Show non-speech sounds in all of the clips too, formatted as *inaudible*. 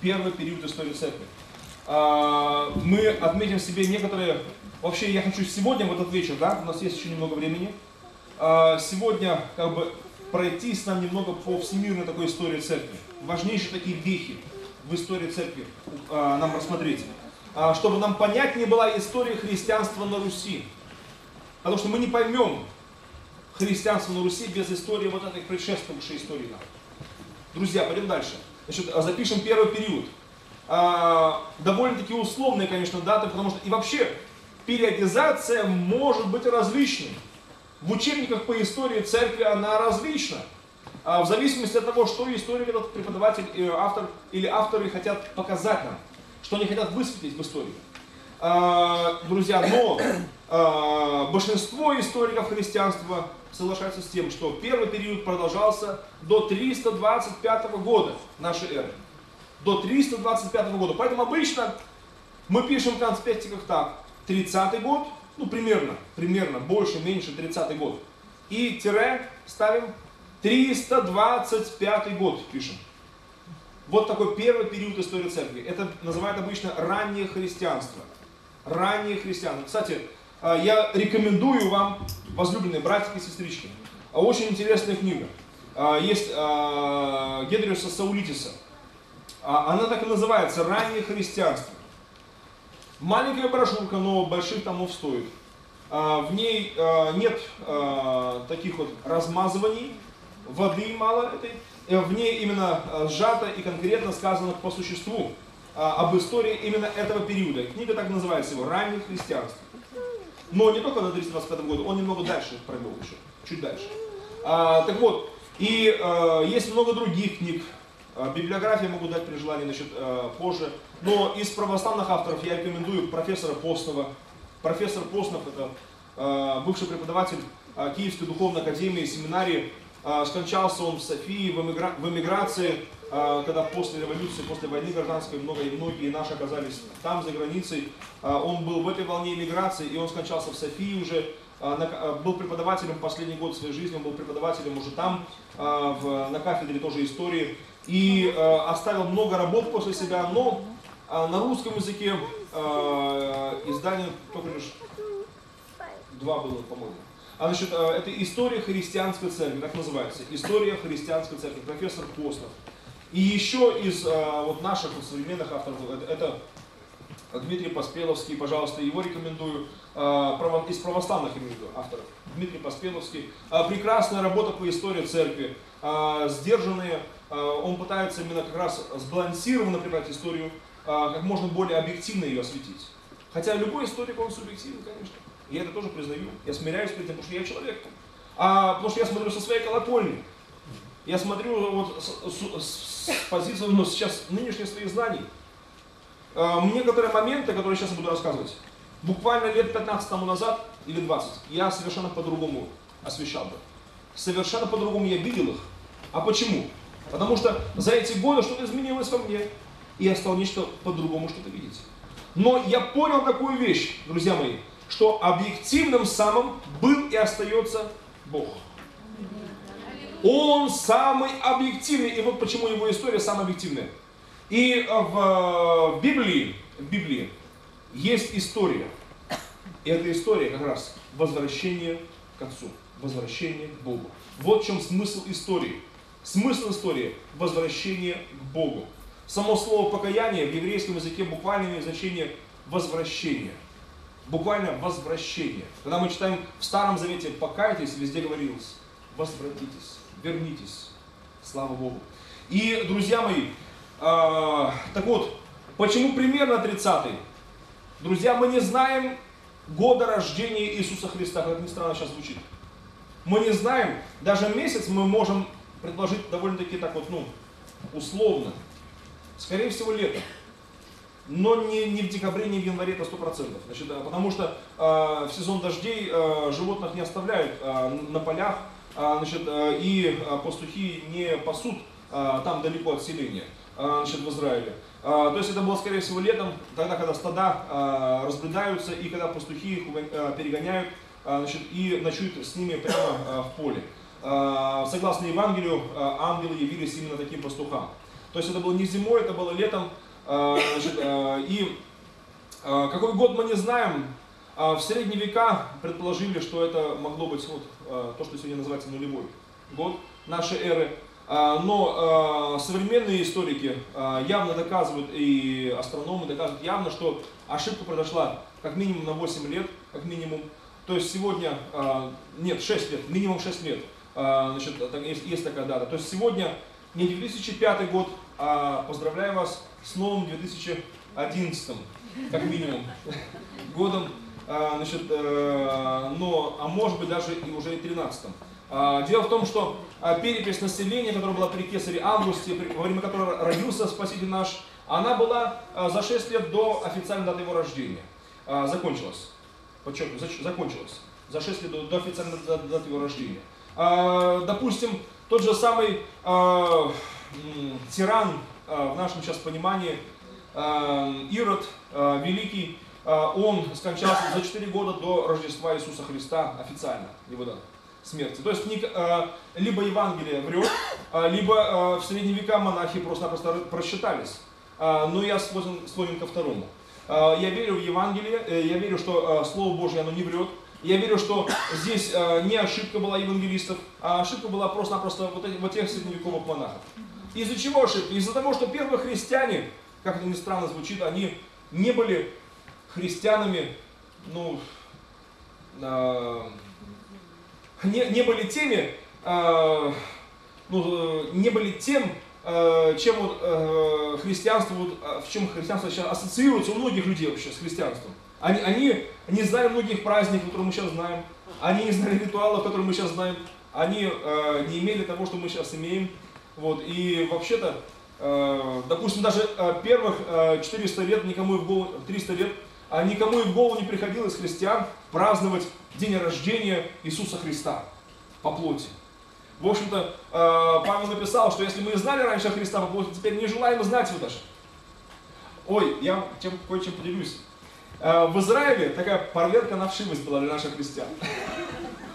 первый период истории церкви. А, мы отметим себе некоторые... Вообще, я хочу сегодня, в этот вечер, да, у нас есть еще немного времени, а, сегодня как бы пройти с нами немного по всемирной такой истории церкви. Важнейшие такие вехи в истории церкви а, нам рассмотреть. Чтобы нам понятнее была история христианства на Руси. Потому что мы не поймем христианство на Руси без истории вот этой предшествовавшей истории нам. Друзья, пойдем дальше. Значит, запишем первый период. А, довольно-таки условные, конечно, даты, потому что и вообще периодизация может быть различной. В учебниках по истории церкви она различна. А, в зависимости от того, что историк, этот преподаватель, автор или авторы хотят показать нам, что они хотят высветить в истории. А, друзья, но а, большинство историков христианства соглашаются с тем, что первый период продолжался до 325 года нашей эры до 325 года. Поэтому обычно мы пишем в конспектиках так, 30 год, ну примерно, примерно, больше, меньше 30 год. И тире ставим 325 год пишем. Вот такой первый период истории церкви. Это называют обычно раннее христианство. Раннее христианство. Кстати, а, я рекомендую вам, возлюбленные братья и сестрички, очень интересная книга. А, есть а, Гедриуса Саулитиса а, она так и называется «Раннее христианство». Маленькая брошюрка, но больших томов стоит. А, в ней а, нет таких вот размазываний, воды мало этой. Э, в ней именно сжато и конкретно сказано по существу об истории именно этого периода. Книга так называется его «Раннее христианство». Но не только до 325 года, он немного дальше провел еще, чуть дальше. так вот, и есть много других книг, а, библиографии могу дать при желании значит, э, позже. Но из православных авторов я рекомендую профессора Постного. Профессор Постнов это э, бывший преподаватель э, Киевской духовной академии, семинарии. Скончался он в Софии в, эмигра... в эмиграции, когда после революции, после войны гражданской многие, многие наши оказались там, за границей. Он был в этой волне эмиграции, и он скончался в Софии уже. Был преподавателем последний год своей жизни, он был преподавателем уже там, на кафедре тоже истории и оставил много работ после себя, но на русском языке издание только лишь два было, по-моему. А значит, это история христианской церкви, так называется. История христианской церкви, профессор Постов. И еще из э, вот наших вот, современных авторов, это, это Дмитрий Поспеловский, пожалуйста, его рекомендую, э, из православных имею авторов. Дмитрий Поспеловский. Э, прекрасная работа по истории церкви, сдержанные Э, он пытается именно как раз сбалансированно прибрать историю, э, как можно более объективно ее осветить. Хотя любой историк, он субъективен, конечно. Я это тоже признаю. Я смиряюсь перед этим, потому что я человек. А потому что я смотрю со своей колокольни. Я смотрю вот с, с, с позиции ну, сейчас нынешних своих знаний. Э, некоторые моменты, которые сейчас я буду рассказывать, буквально лет 15 тому назад или 20, я совершенно по-другому освещал бы. Совершенно по-другому я видел их. А почему? Потому что за эти годы что-то изменилось во мне. И я стал нечто по-другому что-то видеть. Но я понял такую вещь, друзья мои, что объективным самым был и остается Бог. Он самый объективный. И вот почему его история самая объективная. И в Библии, в Библии есть история. И эта история как раз возвращение к Отцу, возвращение к Богу. Вот в чем смысл истории. Смысл истории – возвращение к Богу. Само слово покаяние в еврейском языке буквально имеет значение возвращение. Буквально возвращение. Когда мы читаем в Старом Завете «покайтесь», везде говорилось «возвратитесь», «вернитесь». Слава Богу. И, друзья мои, э, так вот, почему примерно 30-й? Друзья, мы не знаем года рождения Иисуса Христа, как ни странно сейчас звучит. Мы не знаем, даже месяц мы можем предложить довольно-таки так вот, ну, условно. Скорее всего, летом. Но не, не в декабре, не в январе, это 100%. Значит, потому что э, в сезон дождей э, животных не оставляют э, на полях, значит, э, и э, пастухи не пасут там далеко от селения, значит, в Израиле. То есть это было, скорее всего, летом, тогда, когда стада разбредаются, и когда пастухи их перегоняют, значит, и ночуют с ними прямо в поле. Согласно Евангелию, ангелы явились именно таким пастухам. То есть это было не зимой, это было летом. Значит, и какой год мы не знаем, в средние века предположили, что это могло быть вот, то, что сегодня называется нулевой год нашей эры. Но современные историки явно доказывают, и астрономы доказывают явно, что ошибка произошла как минимум на 8 лет, как минимум. То есть сегодня, нет, 6 лет, минимум 6 лет. Значит, есть, есть такая дата. То есть сегодня не 2005 год, а поздравляю вас с новым 2011, как минимум, *laughs* годом. Значит, э, но, а может быть даже и уже и 13 Дело в том, что перепись населения, которая была при Кесаре Августе, во время которой родился Спаситель наш, она была за 6 лет до официальной даты его рождения. Закончилась. Подчеркиваю, закончилась. За 6 лет до, до официальной даты его рождения. Допустим, тот же самый тиран в нашем сейчас понимании, Ирод Великий, он скончался за 4 года до Рождества Иисуса Христа официально, его дата смерти. То есть либо Евангелие врет, либо в средние века монахи просто-напросто просчитались. Но я склонен, ко второму. Я верю в Евангелие, э, я верю, что Слово Божье оно не врет. Я верю, что здесь не ошибка была евангелистов, а ошибка была просто-напросто вот, этих, средневековых монахов. Из-за чего ошибка? Из-за того, что первые христиане, как это ни странно звучит, они не были христианами, ну, э, не, не были теми, э, ну, не были тем, э, чем вот, э, христианство, вот, в чем христианство сейчас ассоциируется у многих людей вообще с христианством. Они, они не знали многих праздников, которые мы сейчас знаем, они не знали ритуалов, которые мы сейчас знаем, они э, не имели того, что мы сейчас имеем. Вот, и вообще-то, э, допустим, даже э, первых э, 400 лет, никому в голову, 300 лет, а никому и в голову не приходилось христиан праздновать день рождения Иисуса Христа по плоти. В общем-то, э, Павел написал, что если мы знали раньше Христа по плоти, теперь не желаем знать его даже. Ой, я чем, кое-чем поделюсь. Э, в Израиле такая проверка на вшивость была для наших христиан.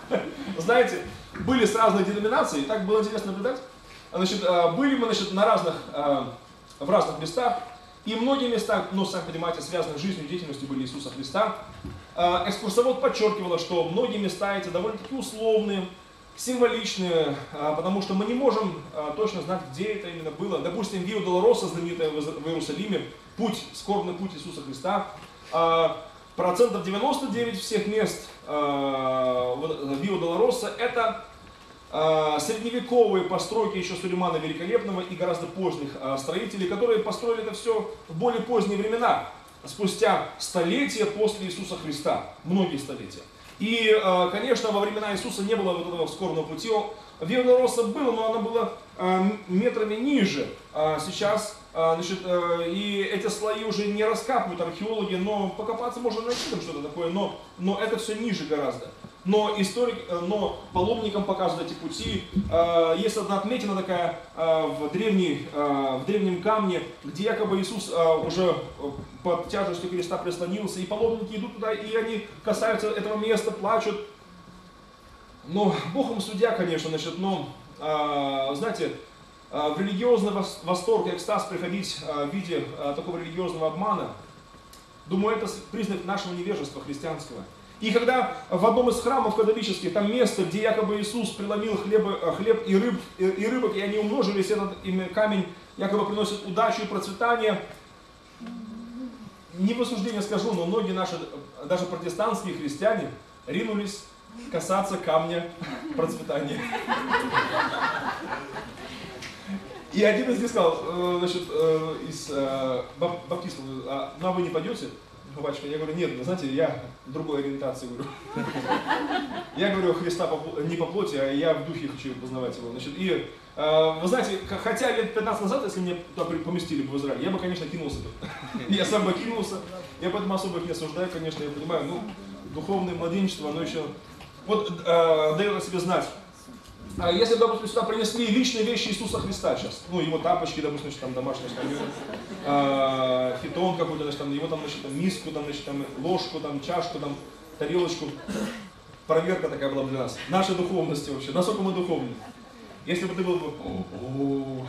*laughs* Знаете, были с разных деноминаций, так было интересно наблюдать. Значит, э, были мы значит, на разных, в разных местах, и многие места, ну, сами понимаете, связаны с жизнью и деятельностью были Иисуса Христа. Экскурсовод подчеркивала, что многие места эти довольно-таки условные, символичные, потому что мы не можем точно знать, где это именно было. Допустим, Вио Долороса, знаменитая в Иерусалиме, путь, скорбный путь Иисуса Христа, а, процентов 99 всех мест а, Вио Долороса это а, средневековые постройки еще Сулеймана Великолепного и гораздо поздних строителей, которые построили это все в более поздние времена, спустя столетия после Иисуса Христа, многие столетия. И, конечно, во времена Иисуса не было вот этого скорбного пути. Виа Долороса было, но она была метрами ниже. Сейчас а, значит, э, и эти слои уже не раскапывают археологи, но покопаться можно найти там что-то такое, но, но это все ниже гораздо. Но историк, э, но паломникам показывают эти пути. А, есть одна отметина такая а, в, древней, в древнем камне, где якобы Иисус уже под тяжестью креста прислонился, и паломники идут туда, и они касаются этого места, плачут. Но Бог им судья, конечно, значит, но, знаете, в религиозный восторг и экстаз приходить в виде такого религиозного обмана, думаю, это признак нашего невежества христианского. И когда в одном из храмов католических, там место, где якобы Иисус преломил хлеб, хлеб и, рыб, и рыбок, и они умножились, этот камень якобы приносит удачу и процветание, не в осуждение скажу, но многие наши, даже протестантские христиане, ринулись касаться камня процветания. И один из них сказал, э, значит, э, из э, баптистов, а на вы не пойдете? Батюшка, я говорю, нет, знаете, я другой ориентации говорю. *laughs* Я говорю Христа не по плоти, а я в духе хочу познавать его. Значит, и вы знаете, хотя лет 15 назад, если меня туда поместили бы в Израиль, я бы, конечно, кинулся бы. *laughs* Я сам бы кинулся. Я поэтому особо их не осуждаю, конечно, я понимаю, ну, духовное младенчество, оно еще... Вот э, дает о себе знать. А если, допустим, сюда принесли личные вещи Иисуса Христа сейчас, ну, его тапочки, допустим, значит, там домашний там, э, хитон какой-то, значит, там, его там, значит, там, миску, там, значит, там, ложку, там, чашку, там, тарелочку. Проверка такая была для нас. Нашей духовности вообще. Насколько мы духовны. Если бы ты был бы...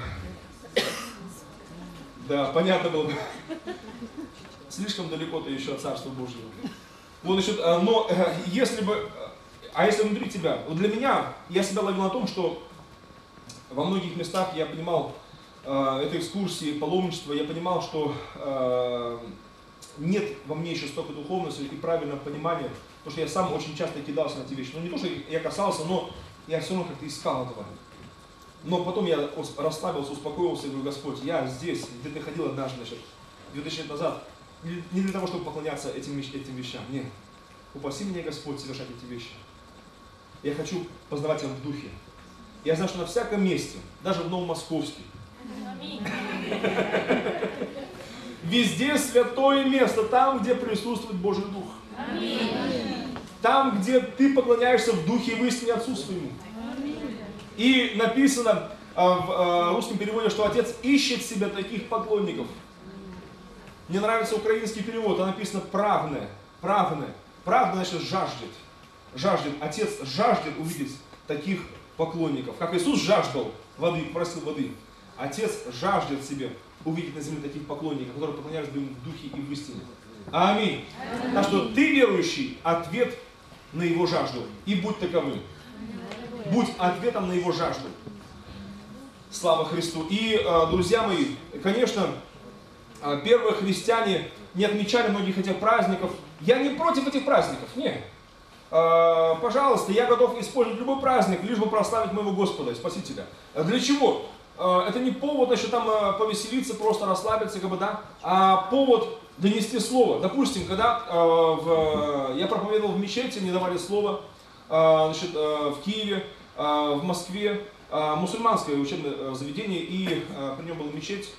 Да, понятно было бы. Слишком далеко ты еще от Царства Божьего. Вот, значит, а, но э, если бы, а если внутри тебя, вот для меня, я себя ловил на том, что во многих местах я понимал, э, этой экскурсии, паломничества, я понимал, что э, нет во мне еще столько духовности и правильного понимания, потому что я сам очень часто кидался на эти вещи. Ну не то, что я касался, но я все равно как-то искал этого. Но потом я расслабился, успокоился и говорю, Господь, я здесь, где ты ходил однажды, значит, 2000 лет назад, не для того, чтобы поклоняться этим, этим вещам, нет. Упаси меня, Господь, совершать эти вещи. Я хочу познавать их в духе. Я знаю, что на всяком месте, даже в Новомосковске, везде святое место, там, где присутствует Божий Дух. Там, где ты поклоняешься в духе и в истине Отцу своему. И написано а, в а, русском переводе, что Отец ищет себе таких поклонников. Мне нравится украинский перевод, там написано правное, правное. Правда, значит, жаждет. Жаждет. Отец жаждет увидеть таких поклонников. Как Иисус жаждал воды, просил воды. Отец жаждет себе увидеть на земле таких поклонников, которые поклонялись бы ему в духе и в истине. Аминь. Так что ты верующий, ответ на его жажду. И будь таковым. Будь ответом на его жажду. Слава Христу. И, э, друзья мои, конечно, э, первые христиане не отмечали многих этих праздников. Я не против этих праздников, нет. Э, пожалуйста, я готов использовать любой праздник, лишь бы прославить моего Господа и Спасителя. Для чего? Это не повод еще там повеселиться, просто расслабиться, как бы, да, а повод донести слово. Допустим, когда я проповедовал в мечети, мне давали слово, а, значит, а, в Киеве, а, в Москве, мусульманское учебное заведение, и при нем была мечеть,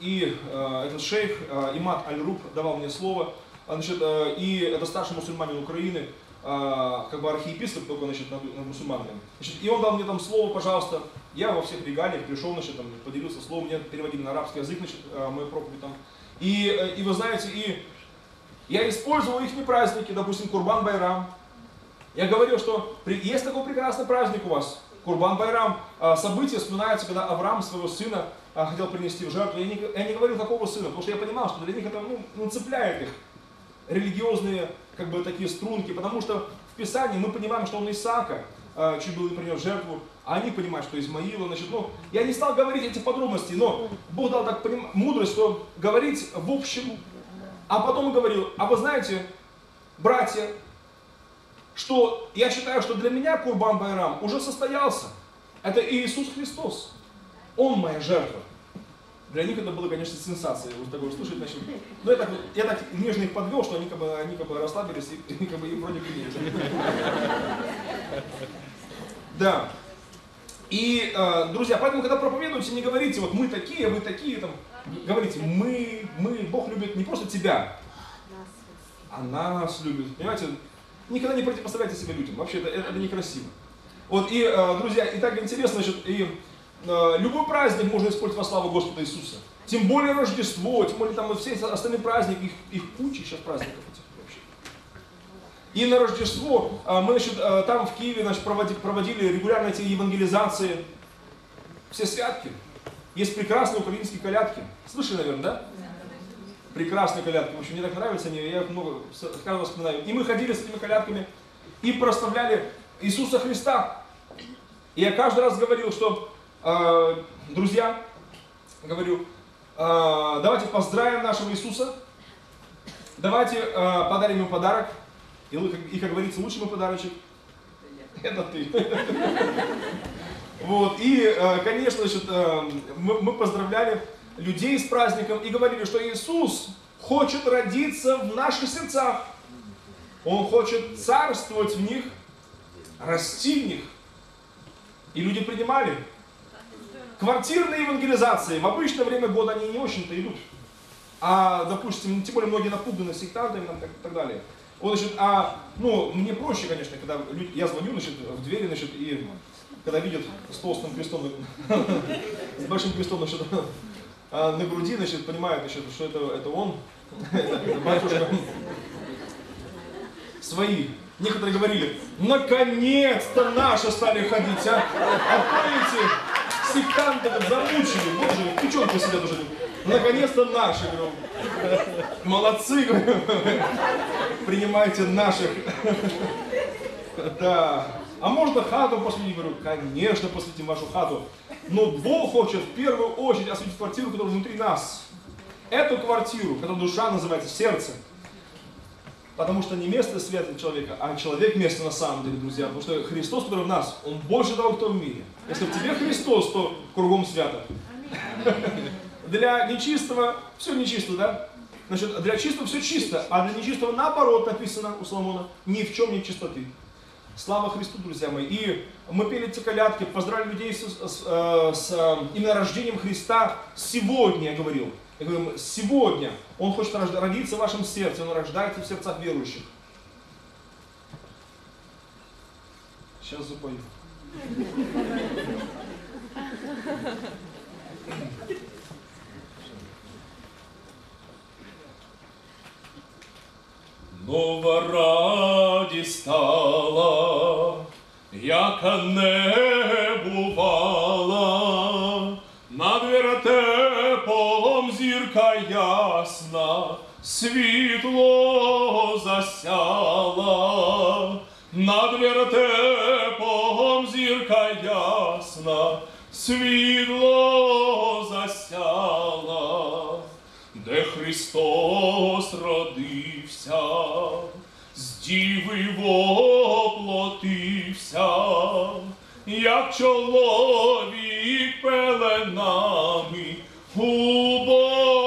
и этот шейх Имат Аль-Руб давал мне слово, значит, и это старший мусульманин Украины, как бы архиепископ только значит, над, над мусульманами. Значит, и он дал мне там слово, пожалуйста, я во всех регалиях пришел, значит, там, поделился словом, мне переводили на арабский язык, значит, мою проповедь там. И, и вы знаете, и я использовал их праздники, допустим, Курбан Байрам, я говорил, что есть такой прекрасный праздник у вас, Курбан Байрам. А, событие вспоминается, когда Авраам своего сына а, хотел принести в жертву. Я не, я не говорил, какого сына, потому что я понимал, что для них это ну, ну, цепляет их религиозные как бы такие струнки, потому что в Писании мы понимаем, что он Исаака э, чуть было не принес жертву, а они понимают, что Измаила, значит, ну, я не стал говорить эти подробности, но Бог дал так поним... мудрость, что говорить в общем, а потом говорил, а вы знаете, братья, что я считаю, что для меня Курбан Байрам уже состоялся. Это Иисус Христос. Он моя жертва. Для них это было, конечно, сенсацией, вот такое слушать значит. Но я так, я так нежно их подвел, что они как бы, они как бы расслабились и, и как бы им вроде принято. Да. И, э, друзья, поэтому, когда проповедуете, не говорите, вот мы такие, вы такие, там, говорите, мы, мы, Бог любит не просто тебя, а нас любит. Понимаете, Никогда не противопоставляйте себя людям. Вообще это, это некрасиво. Вот и, э, друзья, и так интересно, значит, и любой праздник можно использовать во славу Господа Иисуса. Тем более Рождество, тем более там все остальные праздники, их, их куча сейчас праздников этих вообще. И на Рождество э, мы, значит, там в Киеве, значит, проводили, проводили регулярно эти евангелизации, все святки. Есть прекрасные украинские колядки. Слышали, наверное, да? прекрасные колядки. В общем, мне так нравятся они, я их много каждый вспоминаю. И мы ходили с этими колядками и прославляли Иисуса Христа. И я каждый раз говорил, что, э, друзья, говорю, э, давайте поздравим нашего Иисуса, давайте э, подарим ему подарок. И, как говорится, лучший мой подарочек – это ты. *laughs* Вот, и, конечно, значит, мы поздравляли людей с праздником и говорили, что Иисус хочет родиться в наших сердцах. Он хочет царствовать в них, расти в них. И люди принимали. Квартирные евангелизации в обычное время года они не очень-то идут. А, допустим, тем более многие напуганы сектантами и так, так далее. Вот, значит, а, ну, мне проще, конечно, когда люди, я звоню, значит, в двери, значит, и когда видят с толстым крестом, *laughs* с большим крестом, значит, а на груди, значит, понимают, значит, что это, это он, *laughs* это батюшка. Свои. Некоторые говорили, наконец-то наши стали ходить, а? А помните, Сектанты вот замучили, боже, печенку сидят уже. Наконец-то наши, говорю. Молодцы, говорю. Принимайте наших. Да. А можно хату посвятить? Говорю, конечно, посвятим вашу хату. Но Бог хочет в первую очередь осветить квартиру, которая внутри нас. Эту квартиру, которая душа называется сердце. Потому что не место света человека, а человек место на самом деле, друзья. Потому что Христос, который в нас, Он больше того, кто в мире. Если в тебе Христос, то кругом свято. Для нечистого все нечисто, да? Значит, для чистого все чисто, а для нечистого наоборот написано у Соломона, ни в чем нет чистоты. Слава Христу, друзья мои. И мы пели эти колядки, поздравили людей с, с, э, с, с э, именно рождением Христа сегодня, я говорил. Я говорю, сегодня Он хочет родиться в вашем сердце, Он рождается в сердцах верующих. Сейчас запою. Нова радість стала, яка не бувала, над вертепом зірка ясна, світло засяла, над вертепом зірка ясна, світло засяла, де Христос родився, з діви воплотився, як чоловік пеленами убого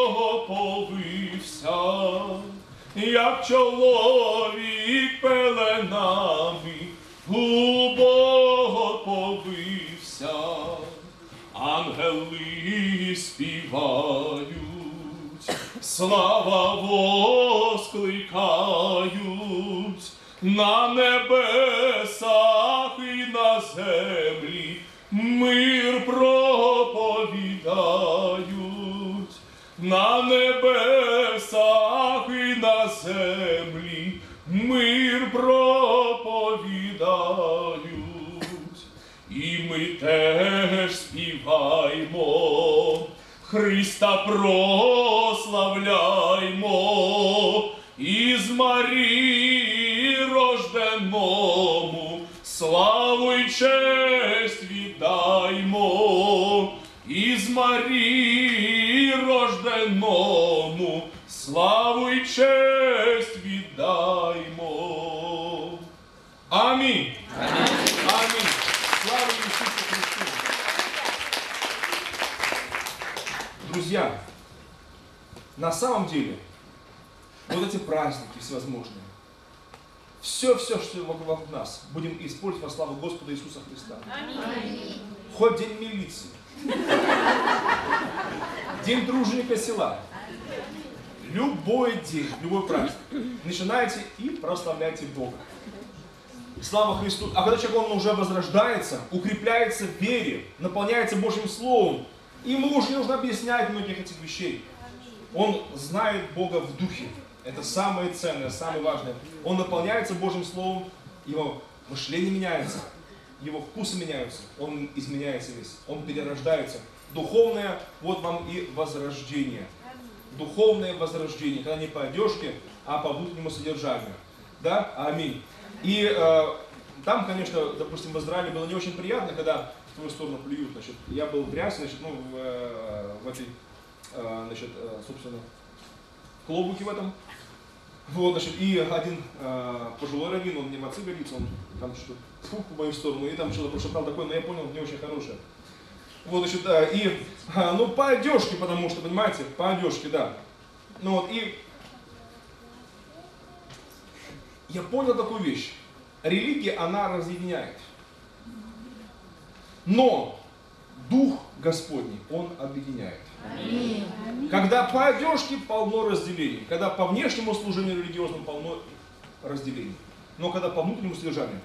як чоловік пеленами убого повився, ангели співають, слава воскликають. На небесах і на землі мир проповідають, на небесах землі мир проповідають, і ми теж співаймо. Христа прославляймо, із Марії рожденому, славу й честь віддаймо, із Марії рожденому, славу й честь Амінь. Аминь. Слава Иисусу Христу. Друзья, на самом деле, вот эти праздники всевозможные, все-все, что вокруг нас, будем использовать во славу Господа Иисуса Христа. Хоть день милиции, день труженика села, любой день, любой праздник, начинайте и прославляйте Бога. Слава Христу. А когда человек он уже возрождается, укрепляется в вере, наполняется Божьим Словом, ему уже не нужно объяснять многих этих вещей. Он знает Бога в духе. Это самое ценное, самое важное. Он наполняется Божьим Словом, его мышление меняется, его вкусы меняются, он изменяется весь, он перерождается. Духовное, вот вам и возрождение. Духовное возрождение, когда не по одежке, а по внутреннему содержанию. Да? Аминь. И э, там, конечно, допустим, в Израиле было не очень приятно, когда в твою сторону плюют. Значит, я был в значит, ну, в, э, в этой, э, значит, э, собственно, клобуке в этом. Вот, значит, и один э, пожилой раввин, он мне в отцы годится, он там что-то фу, в мою сторону, и там что-то прошептал такое, но я понял, не очень хорошее. Вот, значит, да, и, э, ну, по одежке, потому что, понимаете, по одежке, да. Ну вот, и я понял такую вещь. Религия, она разъединяет. Но Дух Господний, Он объединяет. Когда по одежке полно разделений, когда по внешнему служению религиозному полно разделений, но когда по внутреннему содержанию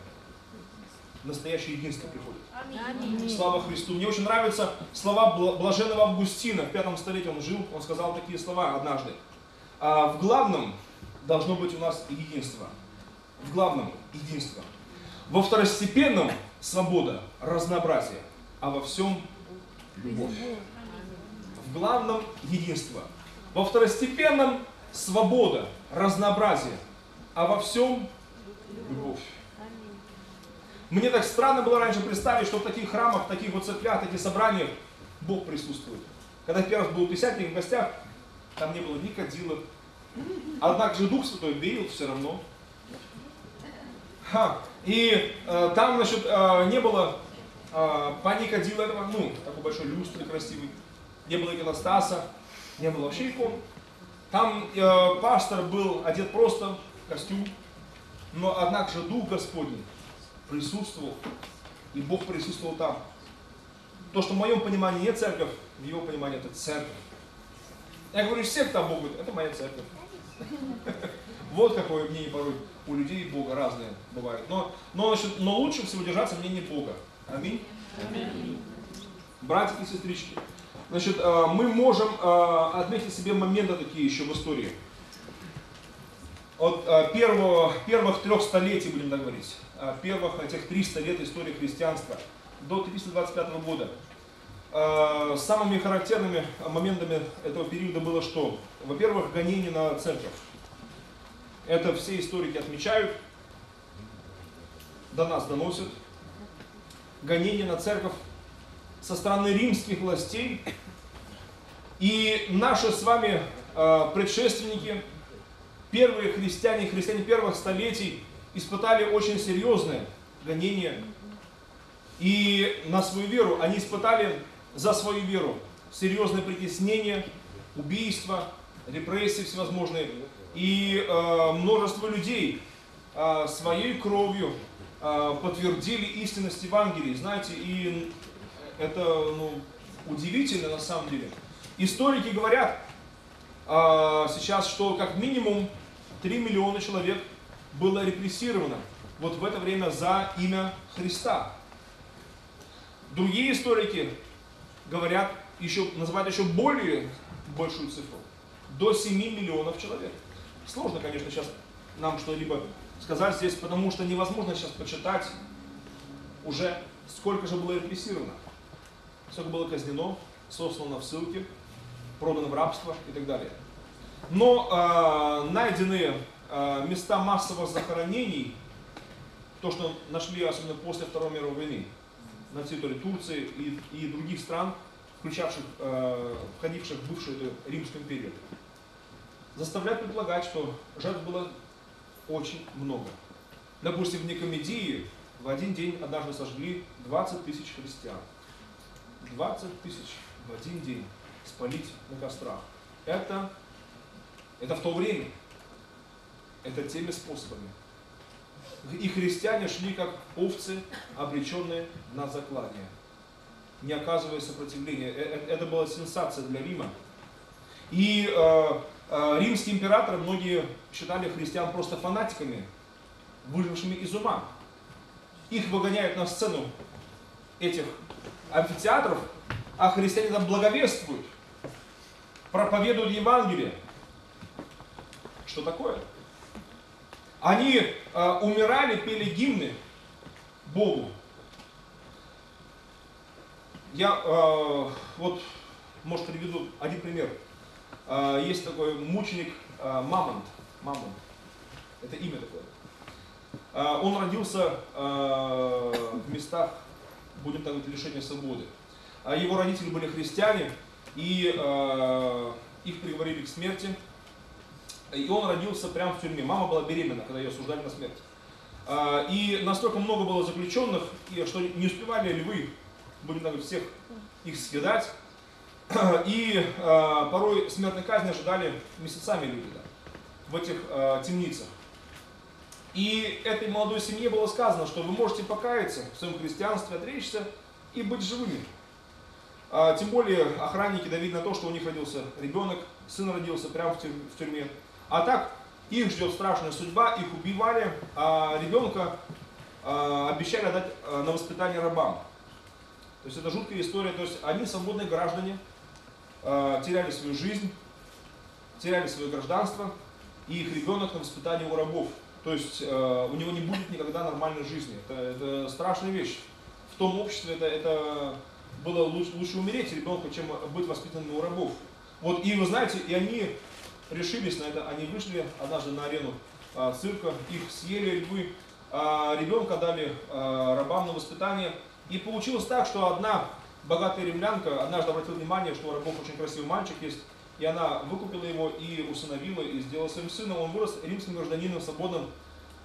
настоящее единство приходит. Слава Христу. Мне очень нравятся слова блаженного Августина. В пятом столетии он жил, он сказал такие слова однажды. А в главном должно быть у нас единство. В главном единство. Во второстепенном свобода, разнообразие, а во всем любовь. В главном единство. Во второстепенном свобода, разнообразие. А во всем любовь. Мне так странно было раньше представить, что в таких храмах, в таких вот церквях, таких собраниях Бог присутствует. Когда в первый раз был писатель в гостях, там не было ни кадилов. Однако же Дух Святой верил все равно. Ха. И э, там, значит, э, не было э, пани кадила этого, ну, такой большой люстры красивый. Не было иконостаса, не было вообще икон. Там э, пастор был одет просто в костюм, но однако же Дух Господень присутствовал, и Бог присутствовал там. То, что в моем понимании не церковь, в его понимании это церковь. Я говорю, все, кто Бог это моя церковь. *laughs* Вот какое мнение порой у людей Бога разные бывают. Но, но, значит, но лучше всего держаться мнения Бога. Аминь. Аминь. Братья и сестрички. Значит, э, мы можем э, отметить себе моменты такие еще в истории. От э, первого, первых трех столетий, будем так говорить, первых этих 300 лет истории христианства до 325 года. Самыми характерными моментами этого периода было что? Во-первых, гонение на церковь. Это все историки отмечают, до нас доносят. Гонение на церковь со стороны римских властей. И наши с вами э, предшественники, первые христиане, христиане первых столетий, испытали очень серьезное гонение. И на свою веру они испытали за свою веру серьезное притеснение, убийства, репрессии всевозможные. И э, множество людей э, своей кровью э, подтвердили истинность Евангелия. Знаете, и это ну, удивительно на самом деле. Историки говорят э, сейчас, что как минимум 3 миллиона человек было репрессировано вот в это время за имя Христа. Другие историки говорят, еще, называют еще более большую цифру, до 7 миллионов человек. Сложно, конечно, сейчас нам что-либо сказать здесь, потому что невозможно сейчас почитать уже, сколько же было репрессировано, сколько было казнено, сослано в ссылки, продано в рабство и так далее. Но э, найдены э, места массовых захоронений, то, что нашли особенно после Второй мировой войны, на территории Турции и, и других стран, включавших, э, входивших в бывшую Римскую империю, заставляют предполагать, что жертв было очень много. Допустим, в Никомедии в один день однажды сожгли 20 тысяч христиан. 20 тысяч в один день спалить на кострах. Это, это в то время. Это теми способами. И христиане шли как овцы, обреченные на заклание, не оказывая сопротивления. Э, э, это была сенсация для Рима. И Э, римские императоры многие считали христиан просто фанатиками, выжившими из ума. Их выгоняют на сцену этих амфитеатров, а христиане там благовествуют, проповедуют Евангелие. Что такое? Они э, умирали, пели гимны Богу. Я э, вот, может, приведу один пример. А, есть такой мученик а, Мамонт. Мамонт. Это имя такое. А, он родился в местах, будем так говорить, лишения свободы. Его родители были христиане, и их приговорили к смерти. И он родился прямо в тюрьме. Мама была беременна, когда ее осуждали на смерть. И настолько много было заключенных, что не успевали львы, будем так говорить, всех их съедать. *clears throat* И э, порой смертной казни ожидали месяцами люди да, в этих э, темницах. И этой молодой семье было сказано, что вы можете покаяться в своем христианстве, отречься и быть живыми. А, тем более охранники давили на то, что у них родился ребенок, сын родился прямо в тюрьме. А так их ждет страшная судьба, их убивали, а ребенка а, обещали отдать а, на воспитание рабам. То есть это жуткая история, то есть они свободные граждане, теряли свою жизнь, теряли свое гражданство, и их ребенок на воспитании у рабов. То есть э, у него не будет никогда нормальной жизни. Это, это страшная вещь. В том обществе это, это было лучше, лучше умереть ребенку, чем быть воспитанным у рабов. Вот, и вы знаете, и они решились на это, они вышли однажды на арену а, цирка, их съели львы, а, ребенка дали а, рабам на воспитание. И получилось так, что одна богатая римлянка однажды обратила внимание, что у рабов очень красивый мальчик есть, и она выкупила его и усыновила, и сделала своим сыном. Он вырос римским гражданином, свободным.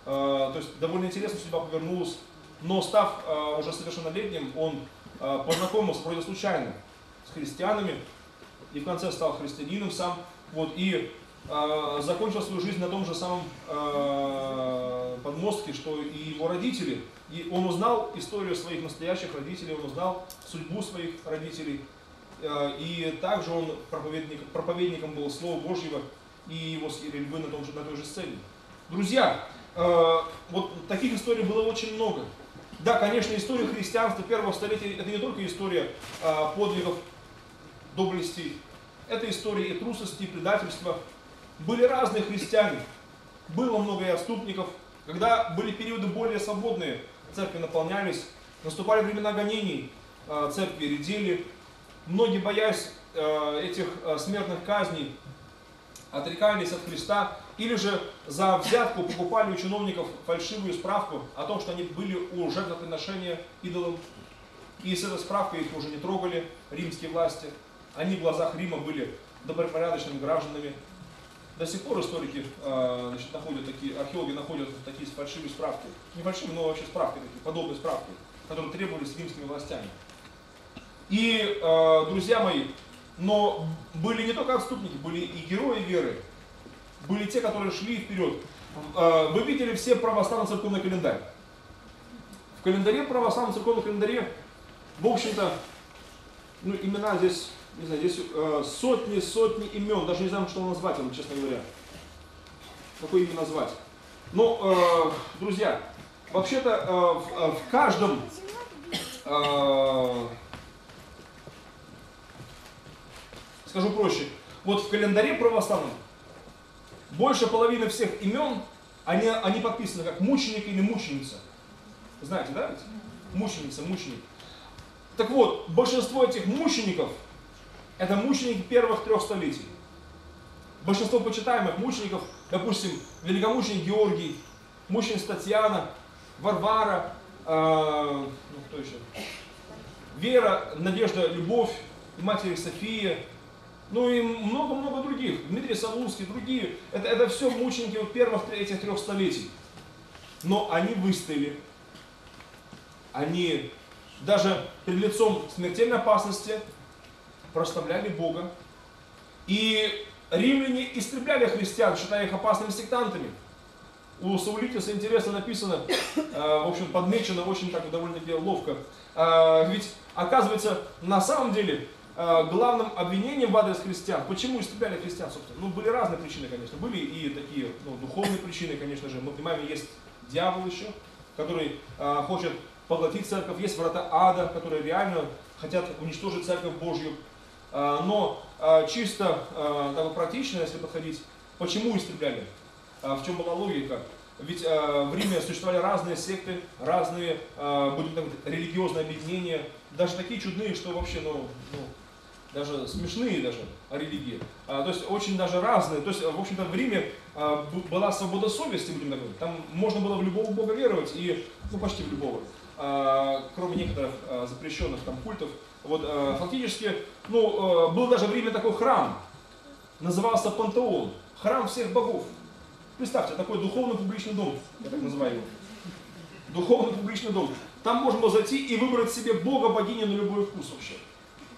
А, то есть довольно интересно судьба повернулась. Но став а, уже совершеннолетним, он а, познакомился вроде случайно с христианами, и в конце стал христианином сам. Вот, и э, закончил свою жизнь на том же самом э, подмостке, что и его родители. И он узнал историю своих настоящих родителей, он узнал судьбу своих родителей. Э, и также он проповедник, проповедником был Слова Божьего, и его львы на, том же, на той же сцене. Друзья, э, вот таких историй было очень много. Да, конечно, история христианства первого столетия это не только история э, подвигов, доблестей, это история и трусости, и предательства. Были разные христиане, было много и отступников. Когда были периоды более свободные, церкви наполнялись, наступали времена гонений, э, церкви редели. Многие, боясь э, этих э, смертных казней, отрекались от Христа или же за взятку покупали у чиновников фальшивую справку о том, что они были у жертвоприношения идолам. И с этой справкой их уже не трогали римские власти. Они в глазах Рима были добропорядочными гражданами. До сих пор историки э, значит, находят такие, археологи находят такие фальшивые справки. Не фальшивые, но вообще справки, такие, подобные справки, которые требовались римскими властями. И, э, друзья мои, но были не только отступники, были и герои веры, были те, которые шли вперед. Э, вы видели все православный церковный календарь. В календаре, православном церковном календаре, в общем-то, ну, имена здесь не знаю, здесь э, сотни, сотни имен, даже не знаю, что назвать вам, честно говоря. Какое имя назвать. Но, э, друзья, вообще-то э, в, каждом скажу проще, вот в календаре православном больше половины всех имен, они, они подписаны как мученик или мученица. Знаете, да? Мученица, мученик. Так вот, большинство этих мучеников – это мученики первых трех столетий. Большинство почитаемых мучеников, допустим, великомученик Георгий, мученица Татьяна, Варвара, э, ну кто еще? Вера, Надежда, Любовь, Матерь София, ну и много-много других, Дмитрий Савулский, другие. Это, это все мученики первых этих трех столетий. Но они выстояли. Они даже перед лицом смертельной опасности прославляли Бога. И римляне истребляли христиан, считая их опасными сектантами. У Саулитиса интересно написано, э, в общем, подмечено очень так довольно-таки ловко. Э, ведь, оказывается, на самом деле, э, главным обвинением в адрес христиан, почему истребляли христиан, собственно, ну, были разные причины, конечно, были и такие ну, духовные причины, конечно же. Мы понимаем, есть дьявол еще, который хочет поглотить церковь, есть врата ада, которые реально хотят уничтожить церковь Божью. А, но а, чисто так, практично, если подходить, почему истребляли? А, в чем была логика? Ведь в Риме существовали разные секты, разные, будем так говорить, религиозные объединения, даже такие чудные, что вообще, ну, ну даже смешные даже религии. то есть очень даже разные. То есть, в общем-то, в Риме была свобода совести, будем так говорить. Там можно было в любого бога веровать, и, ну, почти в любого. кроме некоторых запрещенных там культов. Вот, э, фактически, ну, э, был даже в Риме такой храм, назывался Пантеон, храм всех богов. Представьте, такой духовный публичный дом, я так называю его. Духовный публичный дом. Там можно было зайти и выбрать себе бога, богини на любой вкус вообще.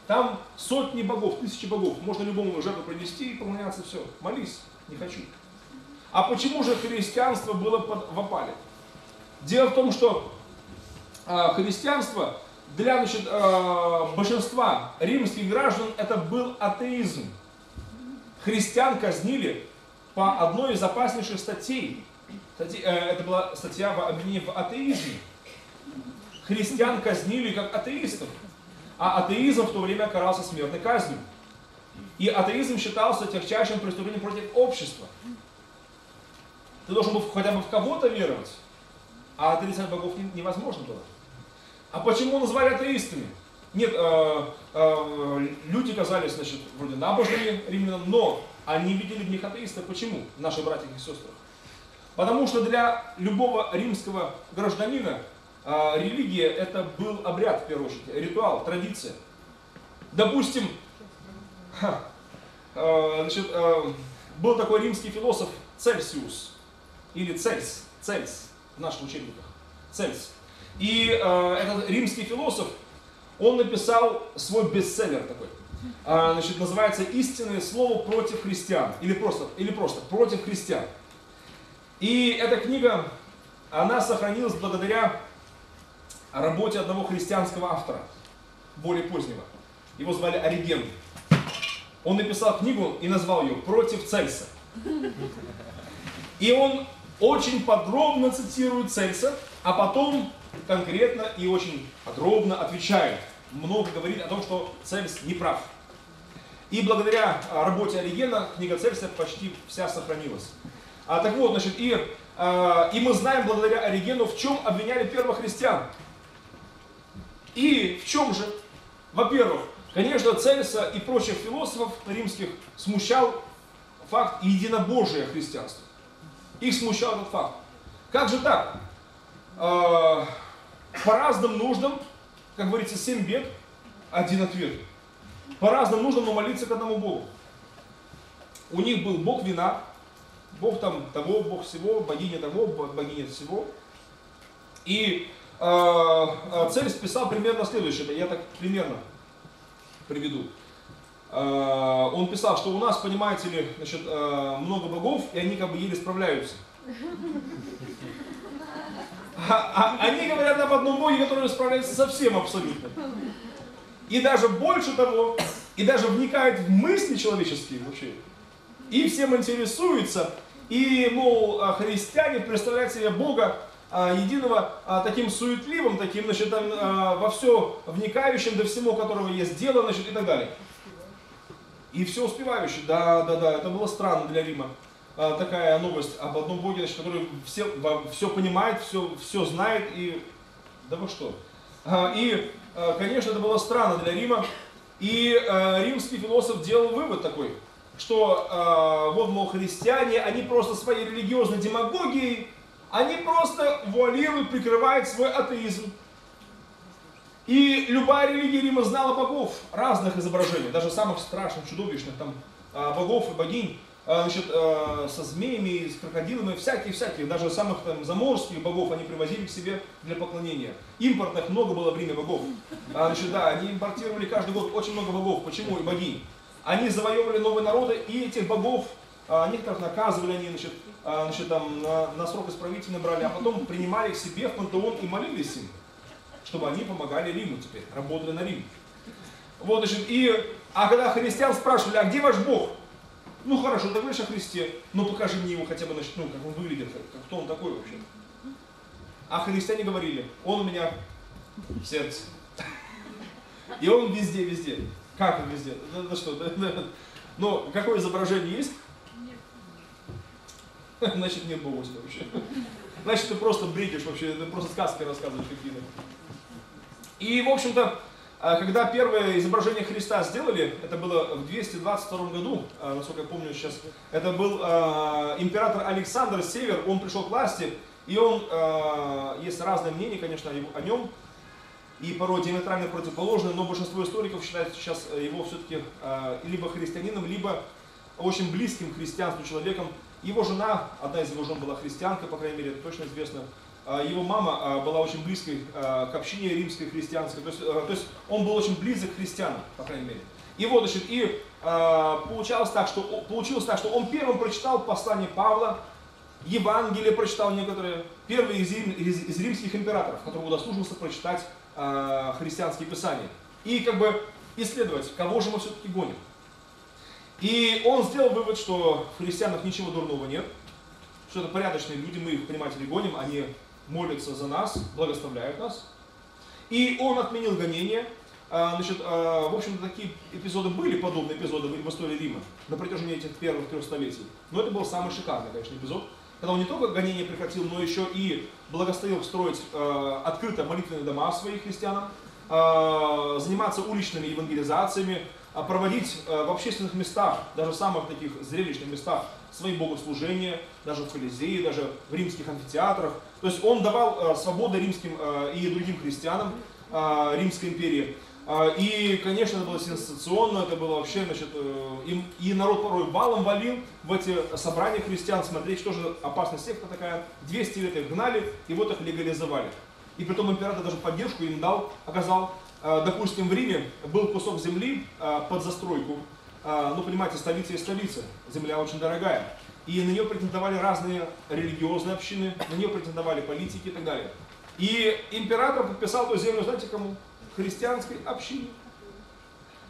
Там сотни богов, тысячи богов. Можно любому жертву принести и поклоняться, все. Молись, не хочу. А почему же христианство было под, в опале? Дело в том, что э, христианство для значит, э, большинства римских граждан это был атеизм. Христиан казнили по одной из опаснейших статей. Э, это была статья в обвинении в атеизме. Христиан казнили как атеистов. А атеизм в то время карался смертной казнью. И атеизм считался тягчайшим преступлением против общества. Ты должен был хотя бы в кого-то веровать, а отрицать богов невозможно было. А почему назвали атеистами? нет, э, э, люди казались, значит, вроде набожными римлянам, но они видели в них атеиста. Почему, наши братья и сестры? Потому что для любого римского гражданина э, религия это был обряд, в первую очередь, ритуал, традиция. Допустим, ха, э, значит, э, был такой римский философ Цельсиус, или Цельс, Цельс в наших учебниках, Цельс. И э, этот римский философ, он написал свой бестселлер такой. А, значит, называется «Истинное слово против христиан». Или просто, или просто «Против христиан». И эта книга, она сохранилась благодаря работе одного христианского автора, более позднего. Его звали Ориген. Он написал книгу и назвал ее «Против Цельса». И он очень подробно цитирует Цельса, а потом конкретно и очень подробно отвечает много говорит о том, что Цельс не прав. И благодаря а, работе Оригена книга Цельса почти вся сохранилась. А, так вот, значит, и, а, и мы знаем благодаря Оригену, в чем обвиняли первых христиан. И в чем же? Во-первых, конечно, Цельса и прочих философов римских смущал факт единобожия христианства. Их смущал этот факт. Как же так? А, по разным нуждам как говорится, семь бед, один ответ. По-разному нужно, но молиться к одному Богу. У них был Бог вина, Бог там того, Бог всего, богиня того, богиня всего. И э, цель списал примерно следующее, я так примерно приведу. Э, он писал, что у нас, понимаете ли, значит, э, много богов, и они как бы еле справляются. А, а, они говорят об одном Боге, который справляется со всем абсолютно. И даже больше того, и даже вникают в мысли человеческие вообще. И всем интересуются. И, мол, а, христиане представляют себе Бога а, единого а, таким суетливым, таким, значит, там, а, во все вникающим, до всему которого есть дело, значит, и так далее. И все успевающий. Да, да, да, это было странно для Рима. А, такая новость об одном значит, который все, все понимает, все, все знает и... Да вы что? А, и, а, конечно, это было странно для Рима. И римский философ делал вывод такой, что вот, мол, христиане, они просто своей религиозной демагогией, они просто вуалируют, прикрывают свой атеизм. И любая религия Рима знала богов разных изображений, даже самых страшных, чудовищных, там, богов и богинь. А, значит, а, со змеями, с крокодилами, всякие-всякие, даже самых там заморских богов они привозили к себе для поклонения. Импортных много было время богов. А, значит, да, они импортировали каждый год очень много богов. Почему? И богинь. Они завоевывали новые народы, и этих богов, некоторых наказывали они, значит, значит, там, на, на срок исправительно брали, а потом принимали к себе в пантеон и молились им, чтобы они помогали Риму теперь, работали на Рим. Вот, значит, и, а когда христиан спрашивали, а где ваш Бог? Ну хорошо, ты говоришь о Христе, но покажи мне его хотя бы, ну, как он выглядит, как, кто он такой вообще. А христиане говорили, он у меня в сердце. И он везде, везде. Как он везде? Да, да что? Да, да. Но какое изображение есть? Нет. *laughs* Значит, нет Бога вообще. Значит, ты просто бредишь вообще, ты просто сказки рассказываешь какие-то. И, в общем-то, когда первое изображение Христа сделали, это было в 222 году, а, насколько я помню сейчас, это был э, император Александр Север, он пришел к власти, и он, есть разные мнения, конечно, о нем, и порой диаметрально противоположные, но большинство историков считают сейчас его все-таки либо христианином, либо очень близким к христианству человеком. Его жена, одна из его жен была христианка, по крайней мере, это точно известно, а, его мама а, была очень близкой а, к общине римской христианской, то есть, то есть он был очень близок к христианам, по крайней мере. И вот, значит, и получалось так, что, получилось так, что он первым прочитал послание Павла, Евангелие прочитал некоторые, первый из, из, из римских императоров, который удосужился прочитать христианские писания. И как бы исследовать, кого же мы все-таки гоним. И он сделал вывод, что в христианах ничего дурного нет, что это порядочные люди, мы их, понимаете ли, гоним, они молятся за нас, благословляют нас. И он отменил гонения. А, значит, а, в общем-то, такие эпизоды были, подобные эпизоды в истории Рима на протяжении этих первых трех столетий. Но это был самый шикарный, конечно, эпизод, когда он не только гонения прекратил, но еще и благословил строить а, открыто молитвенные дома своим христианам, заниматься уличными евангелизациями, проводить в общественных местах, даже в самых таких зрелищных местах, свои богослужения, даже в Колизее, даже в римских амфитеатрах. То есть он давал э, свободу римским э, и другим христианам э, Римской империи. И, конечно, это было сенсационно, это было вообще, значит, э, и, народ порой валом валил в эти собрания христиан, смотреть, что же опасная секта такая. 200 лет их гнали, и вот их легализовали. И при том император даже поддержку им дал, оказал. Допустим, в Риме был кусок земли под застройку. Ну, понимаете, столица и столица, земля очень дорогая. И на нее претендовали разные религиозные общины, на нее претендовали политики и так далее. И император подписал эту землю, знаете кому? христианской общине.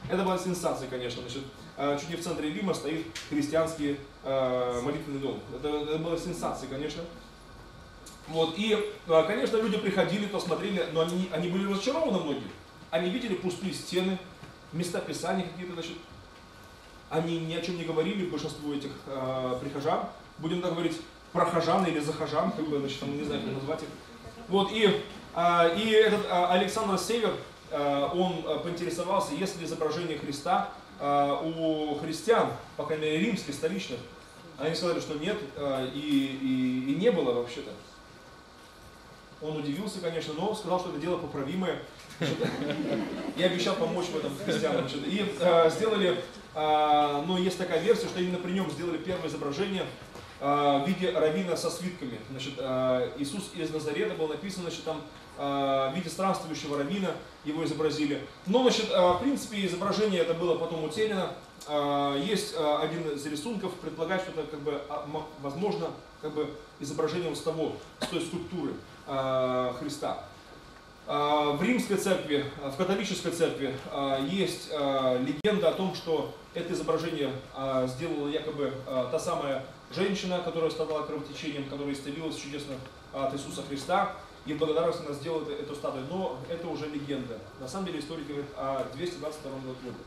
Это была сенсация, конечно. Значит, э, чуть не в центре Рима стоит христианский э, молитвенный дом. Это, это была сенсация, конечно. Вот, и, конечно, люди приходили, то смотрели, но они, они были разочарованы многие. Они видели пустые стены, места писания какие-то, значит. Они ни о чем не говорили, большинство этих э, прихожан. Будем так говорить, прохожан или захожан, как бы, значит, там, не знаю, как назвать их. Вот, и, э, и этот э, Александр Север, Э, он э, поинтересовался, есть ли изображение Христа э, у христиан, по крайней мере римских, столичных. Они сказали, что нет, и, и, и не было вообще-то. Он удивился, конечно, но сказал, что это дело поправимое. И *laughs* обещал помочь в этом христианам. И сделали, ну, есть такая версия, что именно при нем сделали первое изображение в виде равина со свитками. Значит, Иисус из Назарета был написан, значит, там в виде странствующего равина его изобразили. Но, значит, в принципе, изображение это было потом утеряно. Есть один из рисунков, предполагает, что это, как бы, возможно, как бы изображение вот с того, с той скульптуры Христа. В римской церкви, в католической церкви есть легенда о том, что это изображение сделала якобы та самая женщина, которая страдала кровотечением, которая исцелилась чудесно от Иисуса Христа и в благодарность она сделала эту статую. Но это уже легенда. На самом деле историк говорит о 222 году.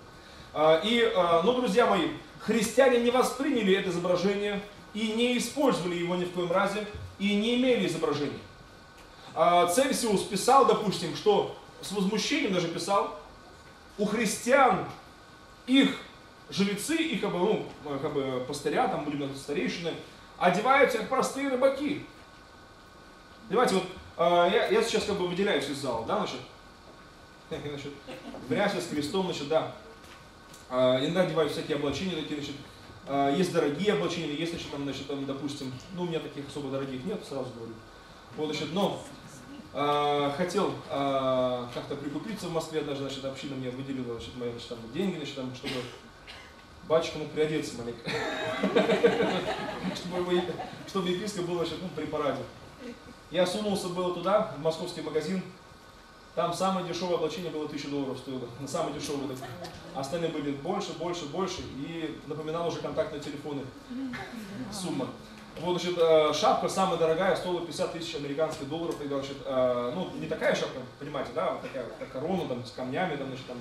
А, и, а, ну, друзья мои, христиане не восприняли это изображение и не использовали его ни в коем разе, и не имели изображения. А, Цельсиус писал, допустим, что с возмущением даже писал, у христиан их жрецы, их как бы, ну, как бы пастыря, там, будем говорить, старейшины, одеваются как простые рыбаки. Давайте вот а, я, я сейчас как бы выделяюсь из зала, да, значит, *laughs* значит в рясе с крестом, значит, да. А, иногда одеваю всякие облачения такие, значит, а, есть дорогие облачения, есть, значит, там, значит, там, допустим, ну, у меня таких особо дорогих нет, сразу говорю. Вот, значит, но э, хотел э, как-то прикупиться в Москве, даже, значит, община мне выделила, значит, мои, значит, там, деньги, значит, там, чтобы батюшка мог приодеться маленько. Чтобы епископ был, значит, ну, при параде. Я сунулся было туда, в московский магазин. Там самое дешевое облачение было 1000 долларов стоило. Самое дешевое. Так. Остальные были больше, больше, больше. И напоминал уже контактные телефоны. Сумма. Вот, значит, э, шапка самая дорогая, стоила 50 тысяч американских долларов. Тогда, значит, э, ну, не такая шапка, понимаете, да, вот такая, как корона, там, с камнями, там, значит, там,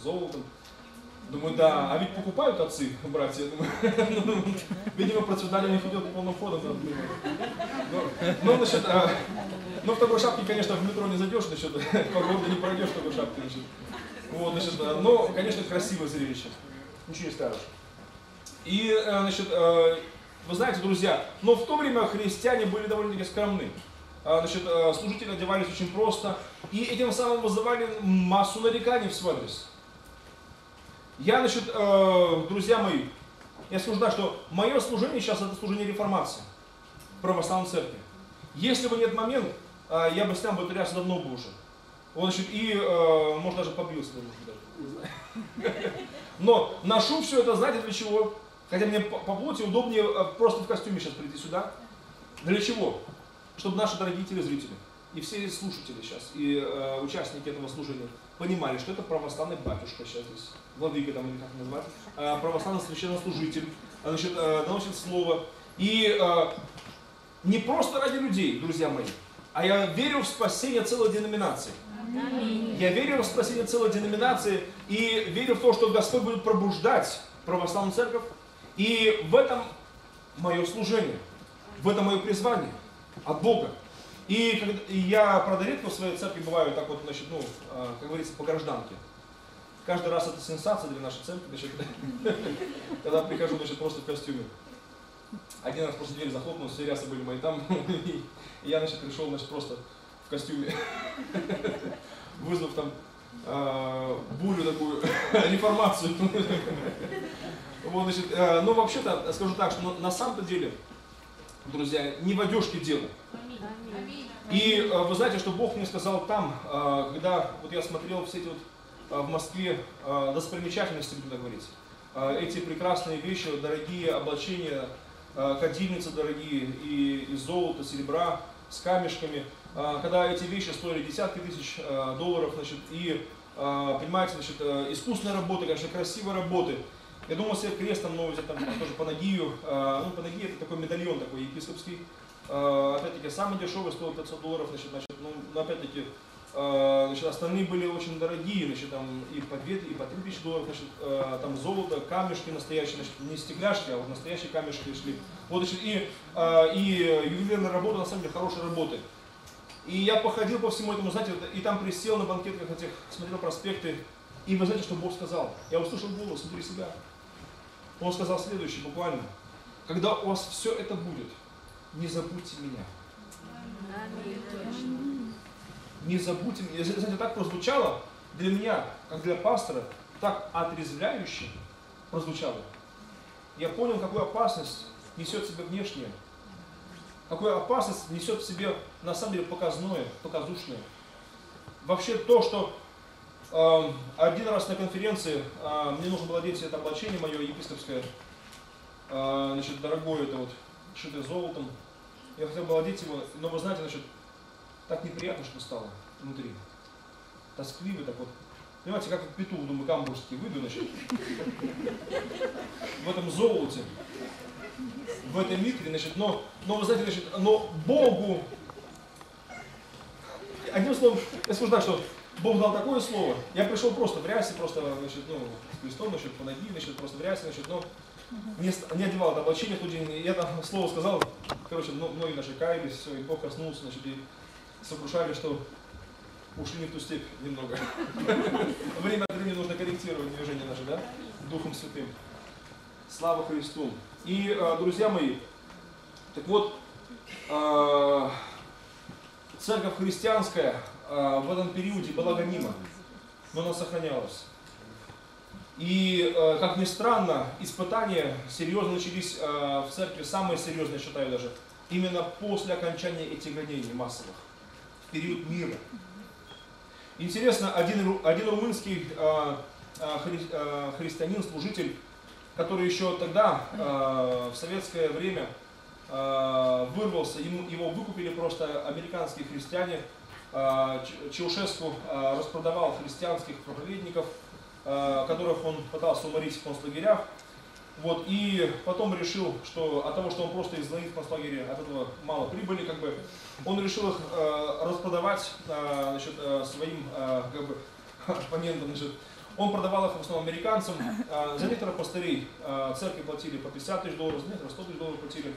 золотом. Думаю, да, а ведь покупают отцы, *laughs* братья. Думаю, *laughs* видимо, процветание у них идет полным ходом. Ну, ну, значит, а, ну, в такой шапке, конечно, в метро не зайдешь, значит, *laughs* по городу не пройдешь в такой шапке, значит. Вот, значит, а, но, конечно, красивое зрелище. Ничего не скажешь. И, значит, э, вы знаете, друзья, но в то время христиане были довольно-таки скромны. А, значит, служители одевались очень просто, и этим самым вызывали массу нареканий в свой адрес. Я, значит, э, друзья мои, я так, что мое служение сейчас это служение реформации православной церкви. Если бы нет момент, э, я бы снял бы рясу давно бы уже. Вот, значит, и, э, может, даже побился, даже, Но ношу все это, знаете, для чего? Хотя мне по, по плоти удобнее э, просто в костюме сейчас прийти сюда. Для чего? Чтобы наши дорогие телезрители и все слушатели сейчас, и э, участники этого служения понимали, что это православный батюшка сейчас здесь владыка там или как назвать, а, православный священнослужитель, а, значит, доносит слово. И не просто ради людей, друзья мои, а я верю в спасение целой деноминации. Я верю в спасение целой деноминации и верю в то, что Господь будет пробуждать православную церковь. И в этом мое служение, в этом мое призвание от Бога. И, когда, и я, правда, редко в своей церкви бываю так вот, значит, ну, э, как говорится, по гражданке. Каждый раз это сенсация для нашей церкви, значит, *laughs* когда прихожу, значит, просто в костюме. Один раз просто дверь захлопнулась, все рясы были мои там, *laughs* и я, значит, пришел, значит, просто в костюме, *laughs* вызвав там э, бурю такую, реформацию. Вот, значит, э, ну, вообще-то, скажу так, что на самом-то деле, друзья, не в одежке дело. И э, вы знаете, что Бог мне сказал там, когда вот я смотрел все эти вот в Москве достопримечательности, будем так говорить, эти прекрасные вещи, дорогие облачения, кадильницы дорогие и из золота, серебра, с камешками, когда эти вещи стоили десятки тысяч долларов, значит, и, понимаете, значит, искусственные работы, конечно, красивые работы, я думал себе крестом новый взять, там, тоже по Нагию. Ну, по Нагию это такой медальон такой епископский. Опять-таки, самый дешевый стоил 500 долларов, значит, значит, ну, опять-таки, значит, остальные были очень дорогие, значит, там и по 2, и по 3 тысячи долларов, значит, там золото, камешки настоящие, значит, не стекляшки, а вот настоящие камешки шли. Вот, значит, и, и ювелирная работа, на самом деле, хорошие работы. И я походил по всему этому, знаете, и там присел на банкетках этих, смотрел проспекты, и вы знаете, что Бог сказал? Я услышал голос внутри себя. Он сказал следующее буквально. Когда у вас все это будет, не забудьте меня. Не забудьте меня. Знаете, так прозвучало для меня, как для пастора, так отрезвляюще прозвучало. Я понял, какую опасность несет в себе внешнее. Какую опасность несет в себе, на самом деле, показное, показушное. Вообще то, что один раз на конференции мне нужно было одеть это облачение мое епископское, значит, дорогое это вот, шитое золотом. Я хотел бы одеть его, но вы знаете, значит, так неприятно, что стало внутри. Тоскливый так вот. Понимаете, как петух, думаю, камбурский, выйду, значит, в этом золоте, в этом микре, значит, но, но вы знаете, значит, но Богу, одним словом, я скажу так, что Бог дал такое слово. Я пришел просто в рясе, просто, значит, ну, с крестом, значит, по ноги, значит, просто в рясе, значит, но не, не одевал это облачение день. Я там слово сказал, короче, многие наши каялись, все, и Бог коснулся, значит, и сокрушали, что ушли не в ту степь немного. *laughs* Время от времени нужно корректировать движение наше, да? Духом Святым. Слава Христу. И, а, друзья мои, так вот, а, церковь христианская, а, в этом периоде была гонима, но она сохранялась. И, как ни странно, испытания серьезно начались в церкви, самые серьезные, считаю даже, именно после окончания этих гонений массовых, период мира. Интересно, один, один румынский хри, христианин, служитель, который еще тогда, в советское время, вырвался, ему, его выкупили просто американские христиане, Э, Чаушеску э, распродавал христианских проповедников, э, которых он пытался уморить в концлагерях. Вот, и потом решил, что от того, что он просто изгнанит в концлагере, от этого мало прибыли, как бы, он решил их э, распродавать э, значит, э, своим э, как бы, *laughs* оппонентам. Значит. Он продавал их в основном американцам. Э, за некоторых пастырей э, церкви платили по 50 тысяч долларов, за некоторых 100 тысяч долларов платили,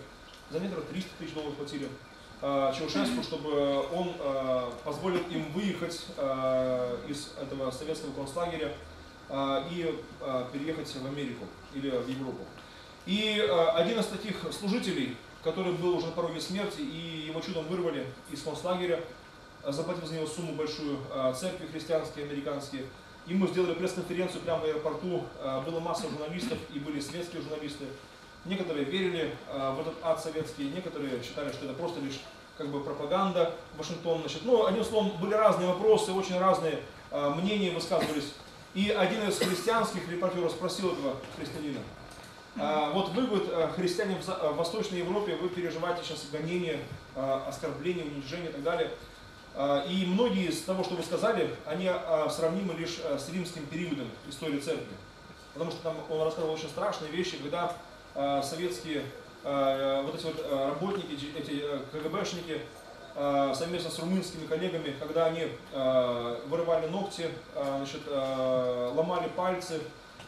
за некоторых 300 тысяч долларов платили. Э, Чаушеску, чтобы он э, позволил им выехать э, из этого советского концлагеря и переехать в Америку или в Европу. И один из таких служителей, который был уже на пороге смерти, и его чудом вырвали из концлагеря, заплатив за него сумму большую церкви христианские, американские, ему сделали пресс-конференцию прямо в аэропорту, было масса журналистов и были светские журналисты, Некоторые верили в этот ад советский, некоторые считали, что это просто лишь как бы пропаганда Вашингтона. Значит, ну, одним словом, были разные вопросы, очень разные мнения высказывались. И один из христианских репортеров спросил этого христианина, э, вот вы, вот, христиане в, в Восточной Европе, вы переживаете сейчас гонения, оскорбления, унижения и так далее. И многие из того, что вы сказали, они сравнимы лишь с римским периодом истории церкви. Потому что там он рассказывал очень страшные вещи, когда Э, советские э, вот эти вот э, работники, эти КГБшники, совместно с румынскими коллегами, когда они вырывали ногти, значит, ломали пальцы,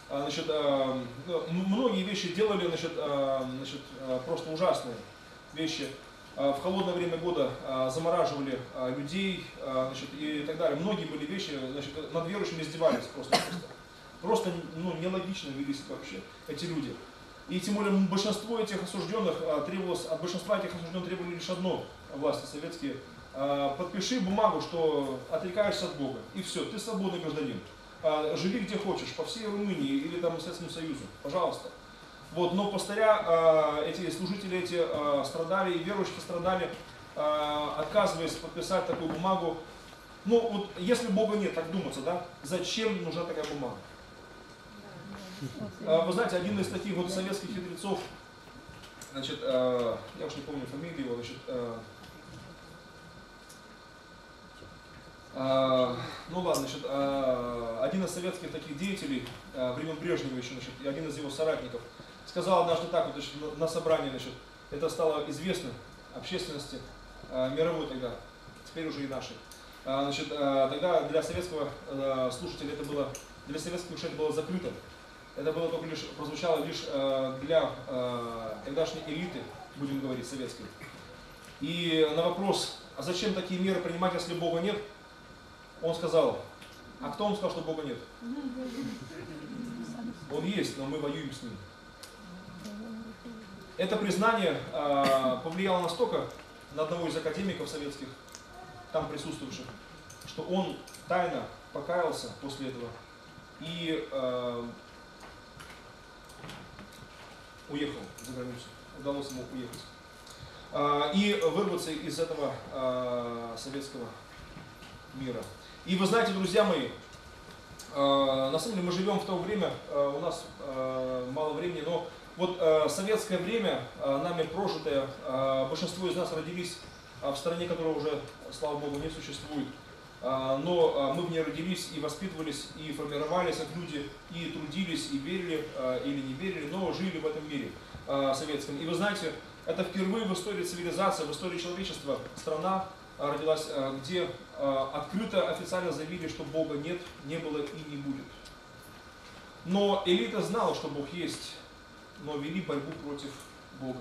значит, ну, многие вещи делали, значит, значит, просто ужасные вещи. в холодное время года замораживали людей значит, и так далее. Многие были вещи, значит, над верующими издевались просто. Просто ну, нелогично вели себя вообще эти люди. И тем более большинство этих осужденных а, требовалось, от большинства этих осужденных требовали лишь одно, власти советские, а, подпиши бумагу, что отрекаешься от Бога, и все, ты свободный гражданин. А, живи где хочешь, по всей Румынии или там Советскому Союзу, пожалуйста. Вот, но повторя, а, эти служители эти страдали, и верующие страдали, отказываясь подписать такую бумагу. Ну, вот если Бога нет, так думаться, да, зачем нужна такая бумага? А, Вы знаете, один из таких вот советских хитрецов, значит, э, я уж не помню фамилию его, значит, э, ну ладно, значит, один из советских таких деятелей времен Брежнева еще, значит, и один из его соратников, сказал однажды так, вот, значит, на- собрании, значит, это стало известно общественности мировой тогда, теперь уже и нашей. А, Значит, тогда для советского слушателя это было, для советских ушей это было закрыто. Это было только лишь, прозвучало лишь э, для э, тогдашней элиты, будем говорить, советской. И на вопрос, а зачем такие меры принимать, если Бога нет, он сказал, а кто вам сказал, что Бога нет? Он есть, но мы воюем с ним. Это признание э, повлияло настолько на одного из академиков советских, там присутствующих, что он тайно покаялся после этого и э, уехал за границу. Удалось ему уехать. А, И вырваться из этого а, советского мира. И вы знаете, друзья мои, а, на самом деле мы живем в то время, а, у нас а, мало времени, но вот а, советское время, нами прожитое, большинство из нас родились в стране, которая уже, слава богу, не существует. А, Но а, мы в ней родились и воспитывались, и формировались как люди, и трудились, и верили, а, или не верили, но жили в этом мире советском. И вы знаете, это впервые в истории цивилизации, в истории человечества страна родилась, где открыто официально заявили, что Бога нет, не было и не будет. Но элита знала, что Бог есть, но вели борьбу против Бога.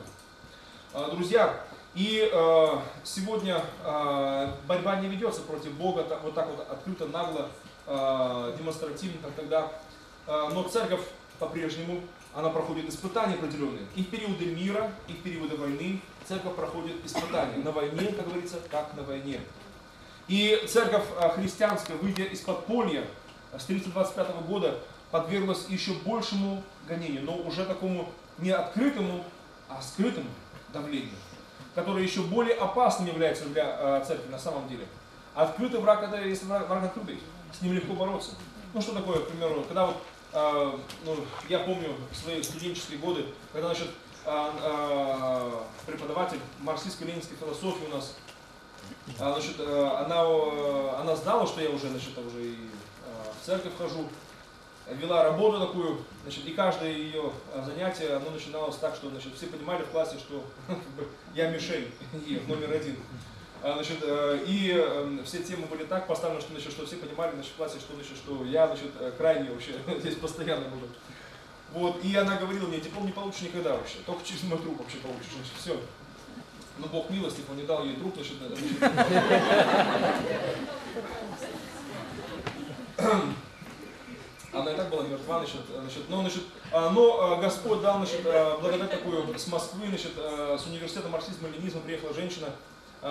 Друзья, и э, сегодня э, борьба не ведется против Бога так, вот так вот открыто, нагло, э, демонстративно, как тогда. Э, но церковь по-прежнему, она проходит испытания определенные. И в периоды мира, и в периоды войны церковь проходит испытания. На войне, как говорится, как на войне. И церковь э, христианская, выйдя из подполья с 1925 года, подверглась еще большему гонению, но уже такому не открытому, а скрытому давлению который еще более опасным является для э, церкви на самом деле. Открытый враг, это если враг открытый, с ним легко бороться. Ну что такое, к примеру, когда вот, э, ну, я помню свои студенческие годы, когда, значит, э, э, преподаватель марксистско-ленинской философии у нас, э, значит, э, она, э, она знала, что я уже, значит, уже и э, в церковь хожу, вела работу такую, значит, и каждое ее а, занятие, оно начиналось так, что значит, все понимали в классе, что *laughs* я мишень, и номер один. А, Значит, э, и э, все темы были так поставлены, что, значит, что все понимали значит, в классе, что, значит, что я значит, э, крайний вообще *laughs* здесь постоянно буду. Вот, и она говорила мне, диплом не получишь никогда вообще, только через мой труп вообще получишь, значит, все. Ну, Бог милостив, он не дал ей труп, значит, значит *laughs* *clears throat* *clears throat* *clears throat* она и так была мертва, значит, значит, но, значит, а, но а, Господь дал, значит, а, благодать такую с Москвы, значит, а, с университета марксизма и ленизма приехала женщина,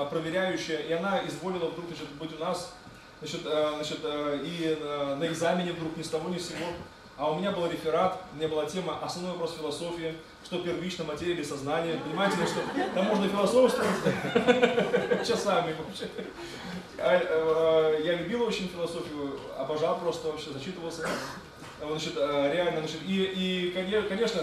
проверяющая, и она изволила вдруг, значит, быть у нас, значит, значит, и на экзамене вдруг ни с того ни с сего. А у меня был реферат, у меня была тема «Основной вопрос философии», что первично, материя или сознание. Понимаете, что там можно философствовать *laughs* часами вообще. А, э, Я любил очень философию, обожал просто вообще, зачитывался. Вот, Значит, э, реально, значит, и, и коне- конечно,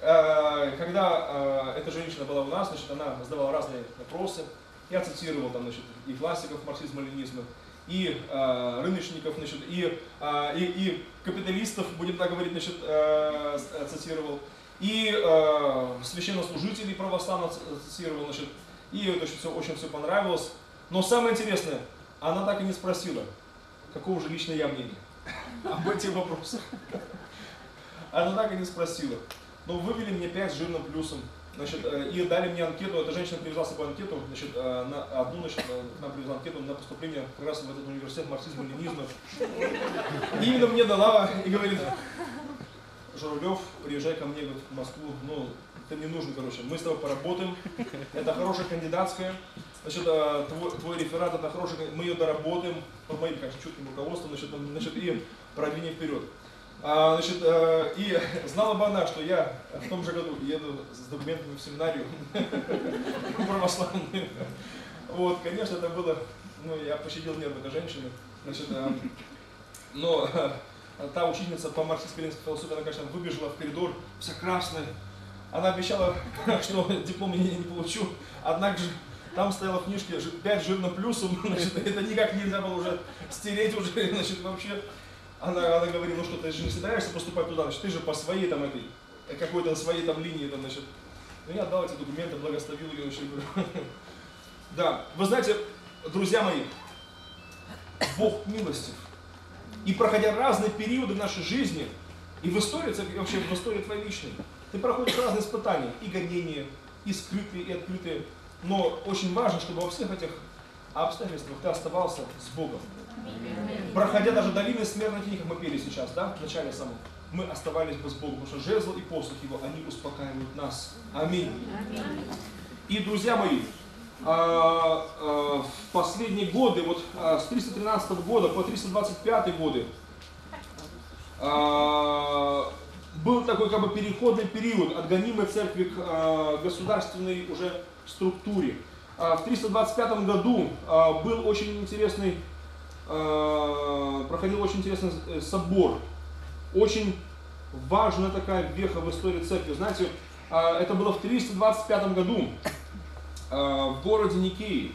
э, когда эта женщина была у нас, значит, она задавала разные вопросы. Я цитировал там, значит, и классиков марксизма-ленизма, и э, рыночников, значит, и, э, и, и капиталистов, будем так говорить, значит, э, цитировал, и э, священнослужителей православных цитировал, значит, и это очень все, очень все понравилось. Но самое интересное, она так и не спросила, какого же лично я мнения *laughs* об этих вопросах. Она так и не спросила. Но вывели мне 5 с жирным плюсом. Значит, э, и дали мне анкету, эта женщина привезла с собой анкету, значит, э, на одну, значит, э, к нам привезла анкету на поступление как раз в этот университет марксизма ленинизма. И именно мне дала и говорит, Журавлев, приезжай ко мне говорит, в Москву, ну, ты мне нужен, короче, мы с тобой поработаем, это хорошая кандидатская, значит, э, твой, твой реферат, это хороший, кан- мы ее доработаем, под моим, конечно, чутким руководством, значит, значит, и продвинем вперед. А, значит, э, и *laughs* знала бы она, что я в том же году еду с документами в семинарию *laughs* православную. Вот, конечно, это было, ну, я пощадил нервы этой женщины. Значит, э, но *laughs* та учительница по марксистско-ленинской философии, она, конечно, выбежала в коридор, вся красная. Она обещала, *laughs* что диплом я не получу, однако же там стояла в книжке жи- 5 жирным плюсом, *laughs* значит, это никак нельзя было уже стереть уже, *laughs* значит, вообще. Она, она говорит, ну что, ты же не собираешься поступать туда, значит, ты же по своей там этой, э, какой-то своей там линии, там, значит. Ну, я отдал эти документы, благословил ее, говорю. Да, вы знаете, друзья мои, Бог милостив. И проходя разные периоды в нашей жизни, и в истории, вообще в истории твоей личной, ты проходишь разные испытания, и гонения, и скрытые, и открытые. Но очень важно, чтобы во всех этих обстоятельствах ты оставался с Богом. Проходя даже долины смертной тени, как мы пели сейчас, да, в начале самом, мы оставались бы с Богом, потому что жезл и посох его, они успокаивают нас. Аминь. И, друзья мои, в последние годы, вот а, с 313 года по 325 годы, а, был такой как бы переходный период от гонимой церкви к а, государственной уже структуре. А, В 325 году а, был очень интересный, а, проходил очень интересный э, собор, очень важная такая веха в истории церкви. Знаете, а, это было в 325 году а, в городе Никеи.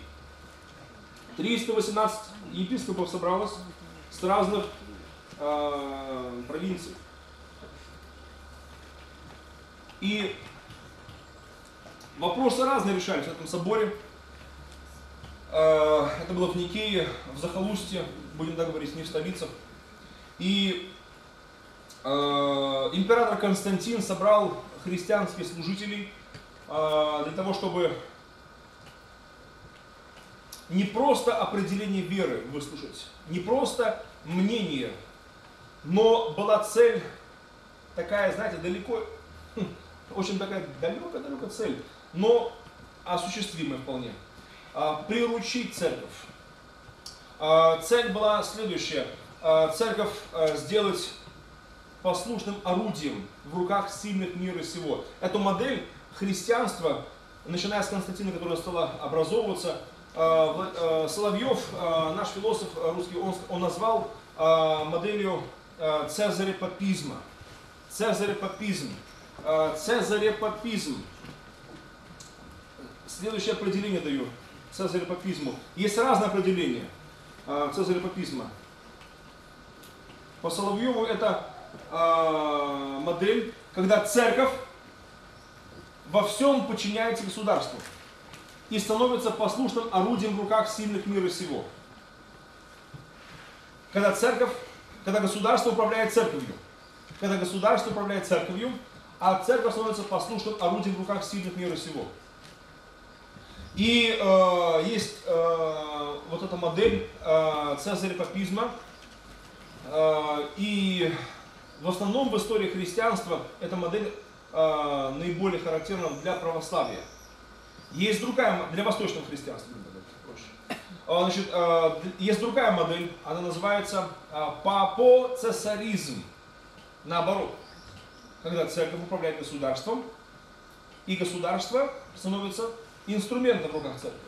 318 епископов собралось с разных а, провинций. И вопросы разные решались в этом соборе. А, Это было в Никее, в Захолустье, будем так говорить, не в столицах. И э, император Константин собрал христианских служителей э, для того, чтобы не просто определение веры выслушать, не просто мнение, но была цель такая, знаете, далеко, хм, очень такая далекая-далекая цель, но осуществимая вполне. А, Приручить церковь. А, Цель была следующая. А, Церковь сделать послушным орудием в руках сильных мира сего. Эту модель христианства, начиная с Константина, которая стала образовываться, Соловьев, а, наш философ русский, он, он назвал а, моделью а, цезарепапизма. Цезарепапизм. А, Цезарепапизм. Следующее определение даю цезарепапизму. Есть разные определения а, цезарепапизма. По Соловьеву это а, модель, когда церковь во всем подчиняется государству и становится послушным орудием в руках сильных мира сего. Когда церковь, когда государство управляет церковью, когда государство управляет церковью, а церковь становится послушным орудием в руках сильных мира сего. И э, есть э, вот эта модель э, цезарепапизма, э, и в основном в истории христианства эта модель э, наиболее характерна для православия. Есть другая, для восточного христианства, говорить проще. А, Значит, д- есть другая модель, она называется э, папоцесаризм. Наоборот, когда церковь управляет государством, и государство становится инструментом в руках церкви.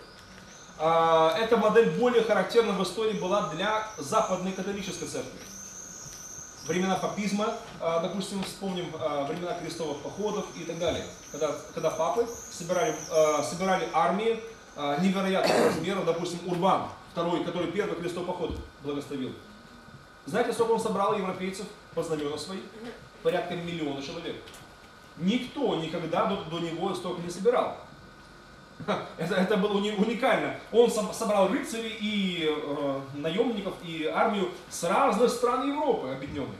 А, Эта модель более характерна в истории была для западной католической церкви. Времена папизма, а, допустим, вспомним а, времена крестовых походов и так далее. Когда, когда папы собирали, а, собирали армии невероятных размеров, допустим, Урбан, второй, который первый крестовый поход благословил. Знаете, сколько он собрал европейцев по знамена свои? Порядка миллиона человек. Никто никогда до, до него столько не собирал. *laughs* Это, это было уни- уникально. Он соб- собрал рыцарей и э, наемников и армию с разных стран Европы объединенной.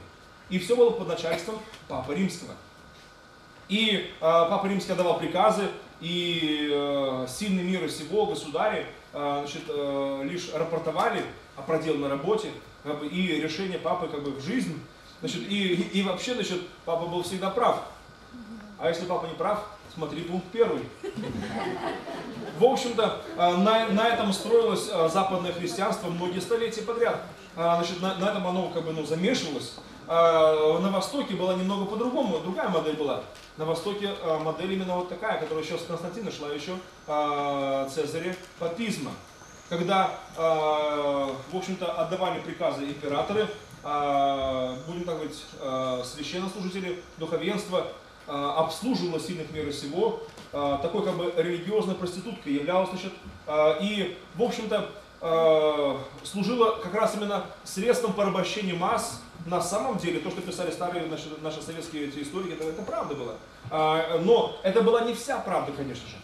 И все было под начальством Папы Римского. И Папа Римский отдавал приказы, и сильный мир всего, государи, значит, лишь рапортовали о проделанной работе, как бы, и решение папы как бы в жизнь. Значит, и, и вообще, значит, папа был всегда прав. А если папа не прав, смотри пункт первый. В общем-то, а, на, на этом строилось а, западное христианство многие столетия подряд. А, значит, на, на этом оно как бы ну, замешивалось. На Востоке была немного по-другому, другая модель была. На Востоке модель именно вот такая, которая еще с Константина шла еще Цезаря папизма когда, в общем-то, отдавали приказы императоры, будем так говорить, священнослужители, духовенство, обслуживало сильных мира сего, такой как бы религиозной проституткой являлась, значит, и, в общем-то, служила как раз именно средством порабощения масс, на самом деле, то, что писали старые наши, наши советские эти историки, это, это правда было. Но это была не вся правда, конечно же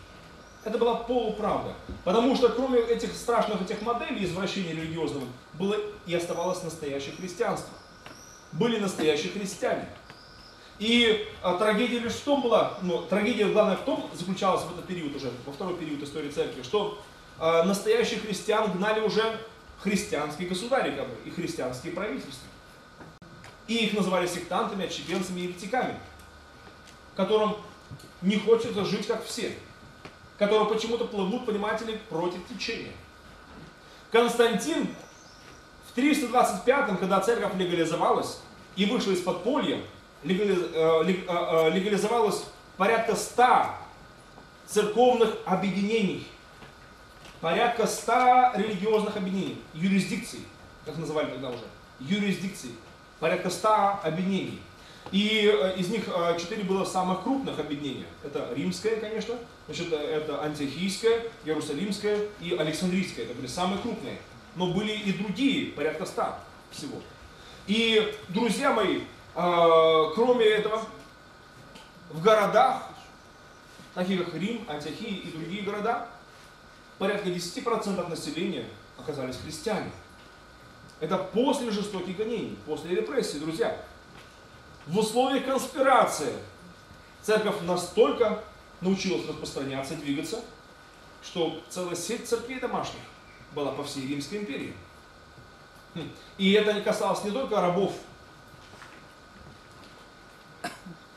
это была полуправда. Потому что кроме этих страшных этих моделей извращения религиозного, было и оставалось настоящее христианство. Были настоящие христиане. И а, трагедия лишь в том была, ну, трагедия главная в том заключалась в этот период уже, во второй период истории церкви, что а, настоящих христиан гнали уже христианские государи, как бы, и христианские правительства. И их называли сектантами, отщепенцами и еретиками, которым не хочется жить как все которые почему-то плывут, понимаете ли, против течения. Константин в 325-м, когда церковь легализовалась и вышла из подполья, легализовалось порядка 100 церковных объединений, порядка 100 религиозных объединений, юрисдикций, как называли тогда уже, юрисдикций, порядка 100 объединений. И э, из них э, четыре было самых крупных объединения. Это римское, конечно, значит, э, это антиохийское, иерусалимское и александрийское. Это были самые крупные. Но были и другие, порядка ста всего. И, друзья мои, кроме этого, в городах, таких как Рим, Антиохия и другие города, порядка 10% населения оказались христиане. Это после жестоких гонений, после репрессий, друзья в условиях конспирации церковь настолько научилась распространяться, двигаться, что целая сеть церквей домашних была по всей Римской империи. Хм. И это не касалось не только рабов,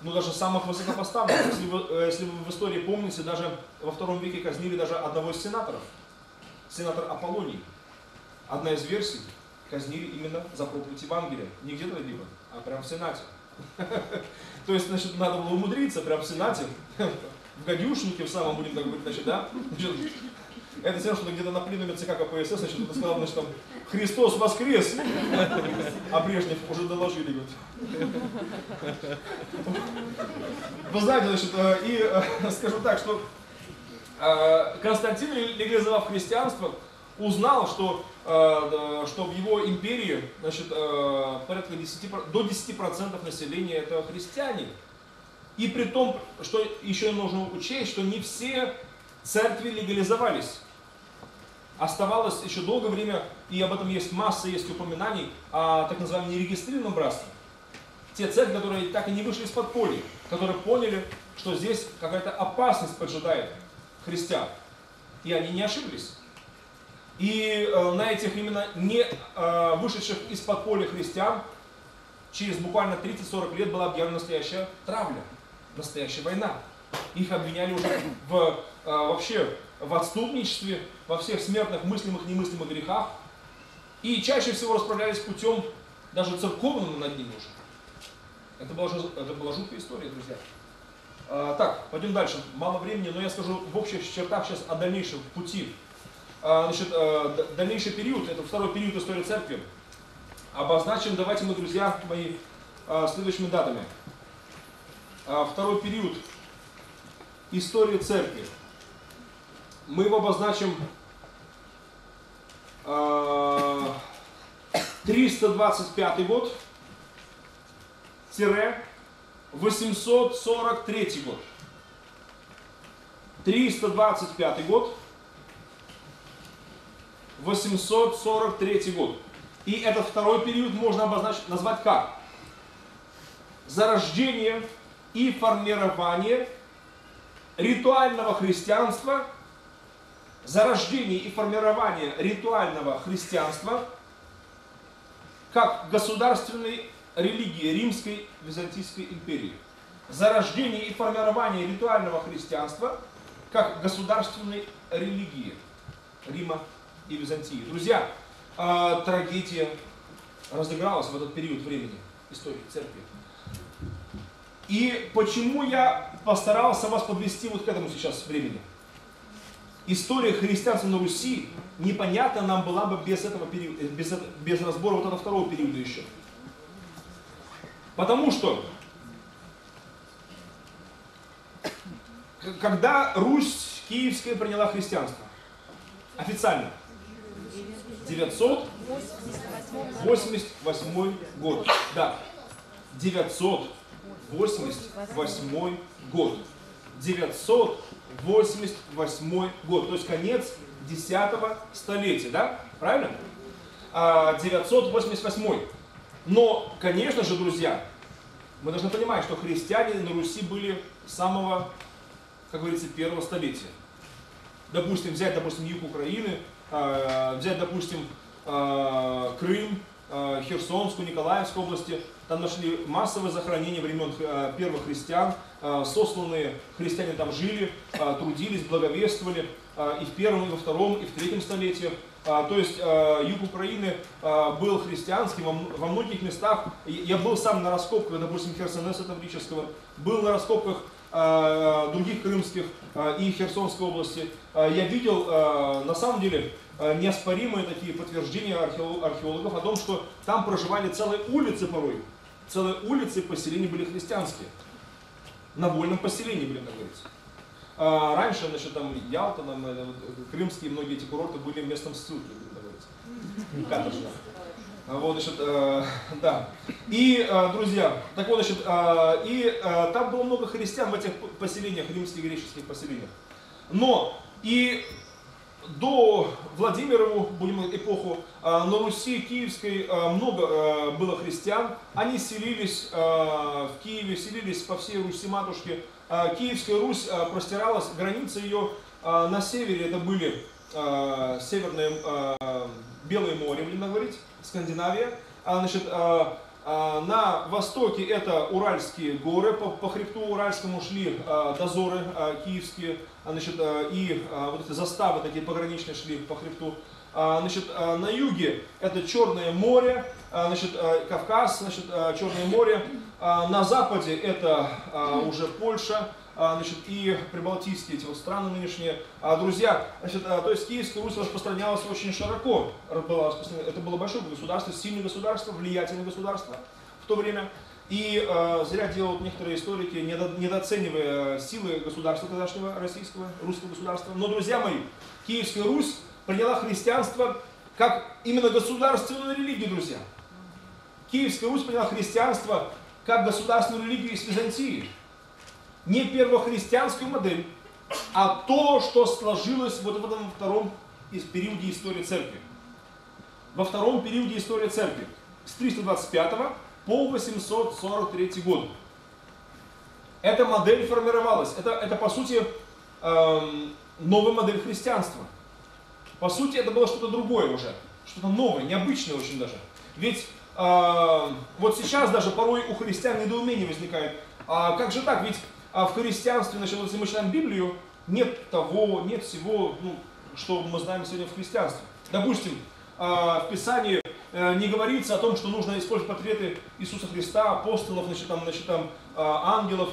но даже самых высокопоставленных. Если вы, э, если вы в истории помните, даже во втором веке казнили даже одного из сенаторов, сенатор Аполлоний. Одна из версий, казнили именно за проповедь Евангелия. Не где-то либо, а прямо в Сенате. *laughs* То есть, значит, надо было умудриться прям в Сенате, *laughs* в гадюшнике в самом, будем так говорить, значит, да? Это все, что где-то на пленуме ЦК КПСС, значит, кто сказал, значит, там, Христос воскрес, а Брежнев уже доложили, говорит. Вы знаете, значит, э, и э, скажу так, что э, Константин, легализовав христианство, узнал, что, что в его империи значит, порядка 10, до 10% населения это христиане. И при том, что еще нужно учесть, что не все церкви легализовались. Оставалось еще долгое время, и об этом есть масса, есть упоминаний о так называемом нерегистрированном братстве. Те церкви, которые так и не вышли из подполья, которые поняли, что здесь какая-то опасность поджидает христиан. И они не ошиблись. И э, на этих именно не э, вышедших из подполья христиан через буквально 30-40 лет была объявлена настоящая травля, настоящая война. Их обвиняли уже в, э, вообще в отступничестве, во всех смертных мыслимых и немыслимых грехах. И чаще всего расправлялись путем даже церковным над ними уже. Это была, это была жуткая история, друзья. А, так, пойдем дальше. Мало времени, но я скажу в общих чертах сейчас о дальнейшем пути а, значит, э, дальнейший период, это второй период истории церкви, обозначим, давайте мы, друзья мои, э, следующими датами. А, второй период истории церкви. Мы его обозначим 325 год, тире 843 год. 325 год, 843 год. И этот второй период можно обозначить, назвать как? Зарождение и формирование ритуального христианства, зарождение и формирование ритуального христианства как государственной религии Римской Византийской империи. Зарождение и формирование ритуального христианства как государственной религии Рима и Византии. Друзья, э, трагедия разыгралась в этот период времени истории церкви. И почему я постарался вас подвести вот к этому сейчас времени? История христианства на Руси непонятна нам была бы без этого периода, без, без разбора вот этого второго периода еще. Потому что когда Русь Киевская приняла христианство, официально, 988 год. Да, 988 год. 988 год, то есть конец 10 столетия, да? Правильно? 988. А, Но, конечно же, друзья, мы должны понимать, что христиане на Руси были с самого, как говорится, первого столетия. Допустим, взять, допустим, юг Украины, а, взять, допустим, а, Крым, Херсонскую, Николаевскую области, там нашли массовое захоронение времен первых христиан, сосланные христиане там жили, трудились, благовествовали и в первом, и во втором, и в третьем столетиях. То есть юг Украины был христианским во многих местах. Я был сам на раскопках, допустим, Херсонеса Таврического, был на раскопках других крымских и Херсонской области. Я видел, на самом деле, неоспоримые такие подтверждения археологов о том, что там проживали целые улицы порой. Целые улицы поселения были христианские. На вольном поселении были, как говорится. А раньше, значит, там Ялта, там, крымские многие эти курорты были местом ссылки, как говорится. Каторжно. Вот, значит, э, *laughs* да. И, э, друзья, так вот, значит, э, и э, там было много христиан в этих поселениях, римских греческих поселениях. Но и до Владимирову, будем эпоху, на Руси Киевской много было христиан. Они селились в Киеве, селились по всей Руси матушке. Киевская Русь простиралась, границы ее на севере, это были северное Белое море, будем говорить, Скандинавия. А, значит, а, а, на востоке это Уральские горы, по, по хребту Уральскому шли дозоры киевские, значит, и вот эти заставы такие пограничные шли по хребту. Значит, на юге это Черное море, значит, Кавказ, значит, Черное море. На западе это уже Польша, а, значит, и прибалтийские эти вот страны нынешние. А, друзья, значит, а, то есть Киевская Русь распространялась очень широко. Это было большое государство, сильное государство, влиятельное государство в то время. И э, зря делают некоторые историки, недо, недооценивая силы государства тогдашнего российского, русского государства. Но, друзья мои, Киевская Русь приняла христианство как именно государственную религию, друзья. Киевская Русь приняла христианство как государственную религию из Византии не первохристианскую модель, а то, что сложилось вот в этом втором из периоде истории церкви. Во втором периоде истории церкви с 325 по 843 год. Эта модель формировалась. Это, это по сути, эм, новая модель христианства. По сути, это было что-то другое уже. Что-то новое, необычное очень даже. Ведь э, вот сейчас даже порой у христиан недоумение возникает. А как же так? Ведь а в христианстве, значит, если мы читаем Библию, нет того, нет всего, ну, что мы знаем сегодня в христианстве. Допустим, а, в Писании э, не говорится о том, что нужно использовать портреты Иисуса Христа, апостолов, значит, там, значит, там, а, ангелов,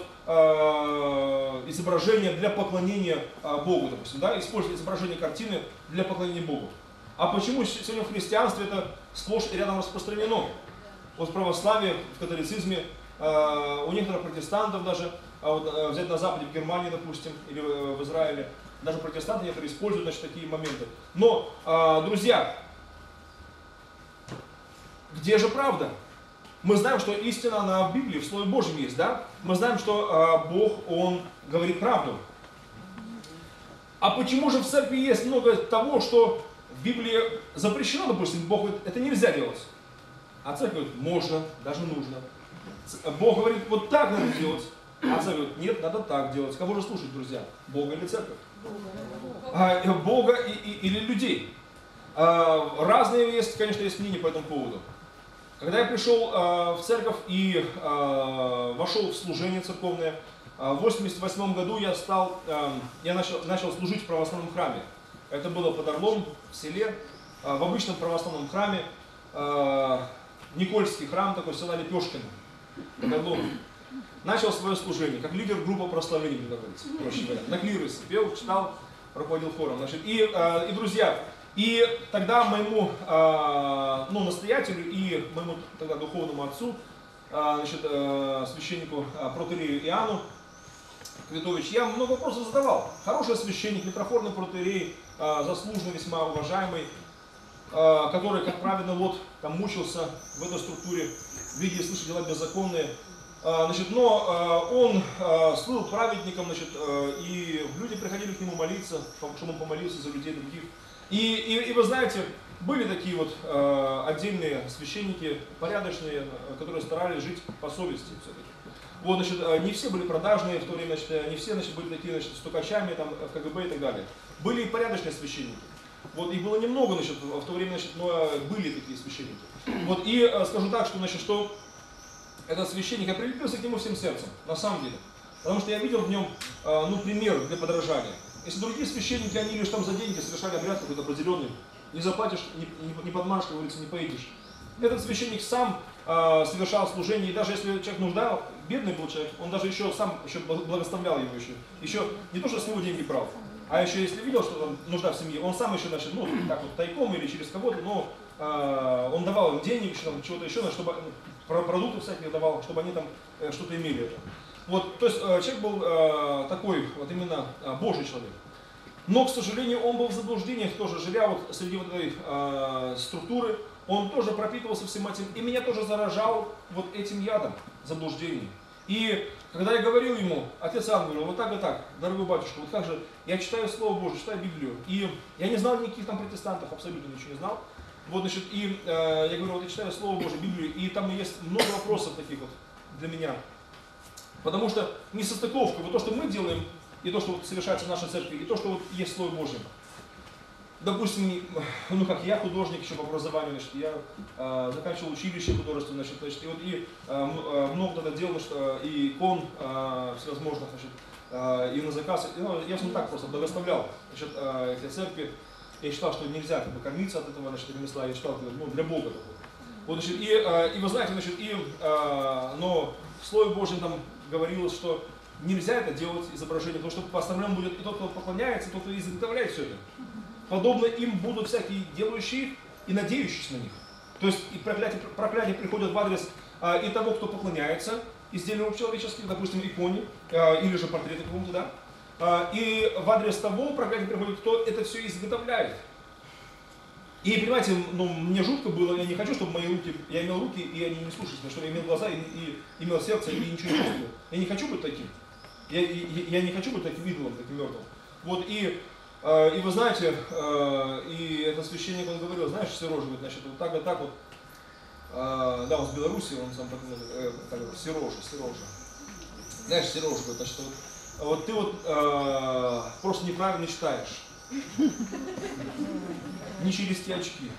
изображения для поклонения Богу, допустим, да, использовать изображение картины для поклонения Богу. А почему сегодня в христианстве это сплошь и рядом распространено? Вот в православии, в католицизме, у некоторых протестантов даже а вот э, взять на Западе, в Германии, допустим, или э, в Израиле, даже протестанты некоторые используют значит, такие моменты. Но, а, друзья, где же правда? Мы знаем, что истина на Библии, в Слове Божьем есть, да? Мы знаем, что а, Бог, Он говорит правду. А почему же в церкви есть много того, что в Библии запрещено, допустим, Бог говорит, это нельзя делать. А церковь говорит, можно, даже нужно. Бог говорит, вот так надо делать. А церковь говорит, нет, надо так делать. Кого же слушать, друзья? Бога или церковь? А, э, Бога и, и- или людей. А, разные есть, конечно, есть мнения по этому поводу. Когда я пришел а, в церковь и а, вошел в служение церковное, а, в 88 году я стал, я начал, начал служить в православном храме. Это было под Орлом, в селе, в обычном православном храме, Никольский храм такой, села Лепешкино, под Орлом. Начал свое служение, как лидер группы прославления, как говорится, проще говоря. На клиросе пел, читал, руководил хором. Значит, и, и, друзья, и тогда моему а, ну, настоятелю и моему тогда духовному отцу, а, значит, а, священнику а, протерею Иоанну Квитович, я много вопросов задавал. Хороший священник, митрофорный протерей, заслуженный, весьма уважаемый, который, как правильно, вот там мучился в этой структуре, видя и слыша дела беззаконные. Значит, но он слыл праведником, значит, а, и люди приходили к нему молиться, чтобы он помолился за людей других. И, и, и вы знаете, были такие вот а, отдельные священники, порядочные, которые старались жить по совести все-таки. Вот, значит, а, не все были продажные в то время, значит, не все, значит, были такие, значит, стукачами, там, в КГБ и так далее. Были и порядочные священники. Вот, их было немного, значит, в то время, значит, но были такие священники. Вот, и а, скажу так, что, значит, что этот священник, я прилепился к нему всем сердцем, на самом деле. Потому что я видел в нем, а, ну, пример для подражания. Если другие священники, они лишь там за деньги совершали обряд какой-то определенный, не заплатишь, не, не, не подмажешь, как говорится, не поедешь. Этот священник сам а, совершал служение, и даже если человек нуждал, бедный был человек, он даже еще сам еще бл- благословлял его еще. Еще не то, что с него деньги брал, а еще если видел, что там нужда в семье, он сам еще, значит, ну, так вот тайком или через кого-то, но а, он давал им денег, еще, там, чего-то еще, чтобы про- продукты всякие давал, чтобы они там э, что-то имели. Вот, то есть э, человек был э, такой, вот именно э, Божий человек. Но, к сожалению, он был в заблуждениях тоже, живя вот среди вот этой э, структуры, он тоже пропитывался всем этим, и меня тоже заражал вот этим ядом заблуждений. И когда я говорил ему, отец говорил, вот так и так, дорогой батюшка, вот как же, я читаю Слово Божье, читаю Библию, и я не знал никаких там протестантов, абсолютно ничего не знал. Вот, значит, и э, я говорю, вот я читаю Слово Божье, Библию, и там есть много вопросов таких вот для меня. Потому что несостыковка, вот то, что мы делаем, и то, что вот совершается в нашей церкви, и то, что вот есть Слово Божье. Допустим, ну как я художник еще по образованию, значит, я э, заканчивал училище художественное, значит, значит, и вот и э, много тогда делал, э, и икон э, всевозможных, значит, э, и на заказ, и, ну, я в так просто благословлял, значит, э, эти церкви. Я считал, что нельзя как бы, кормиться от этого, значит, ремесла, я считал, ну, для Бога такое. Вот, значит, и, э, и вы знаете, значит, и, э, но в Слове Божьем там говорилось, что нельзя это делать изображение, потому что по будет тот, кто поклоняется, тот, кто изготовляет все это. Подобно им будут всякие делающие их и надеющиеся на них. То есть и проклятие, проклятие приходит в адрес а, и того, кто поклоняется изделиям человеческим, допустим, иконе, а, или же портрету какому-то, да. А, и в адрес того проклятие приходит, кто это все изготовляет. И понимаете, ну, мне жутко было, я не хочу, чтобы мои руки, я имел руки, и они не слушались, потому что я имел глаза и, и имел сердце, и ничего не чувствовал. Я не хочу быть таким. Я, и- я не хочу быть таким идолом, таким мертвым. Вот, и, э, и вы знаете, э, и этот священник, он говорил, знаешь, Сережа, говорит, значит, вот так и так вот, э, да, он с Беларуси, он сам такой, э, так, вот, Сережа. Знаешь, Сережа, говорит, значит, вот, вот ты вот э, просто неправильно читаешь. Не через те очки.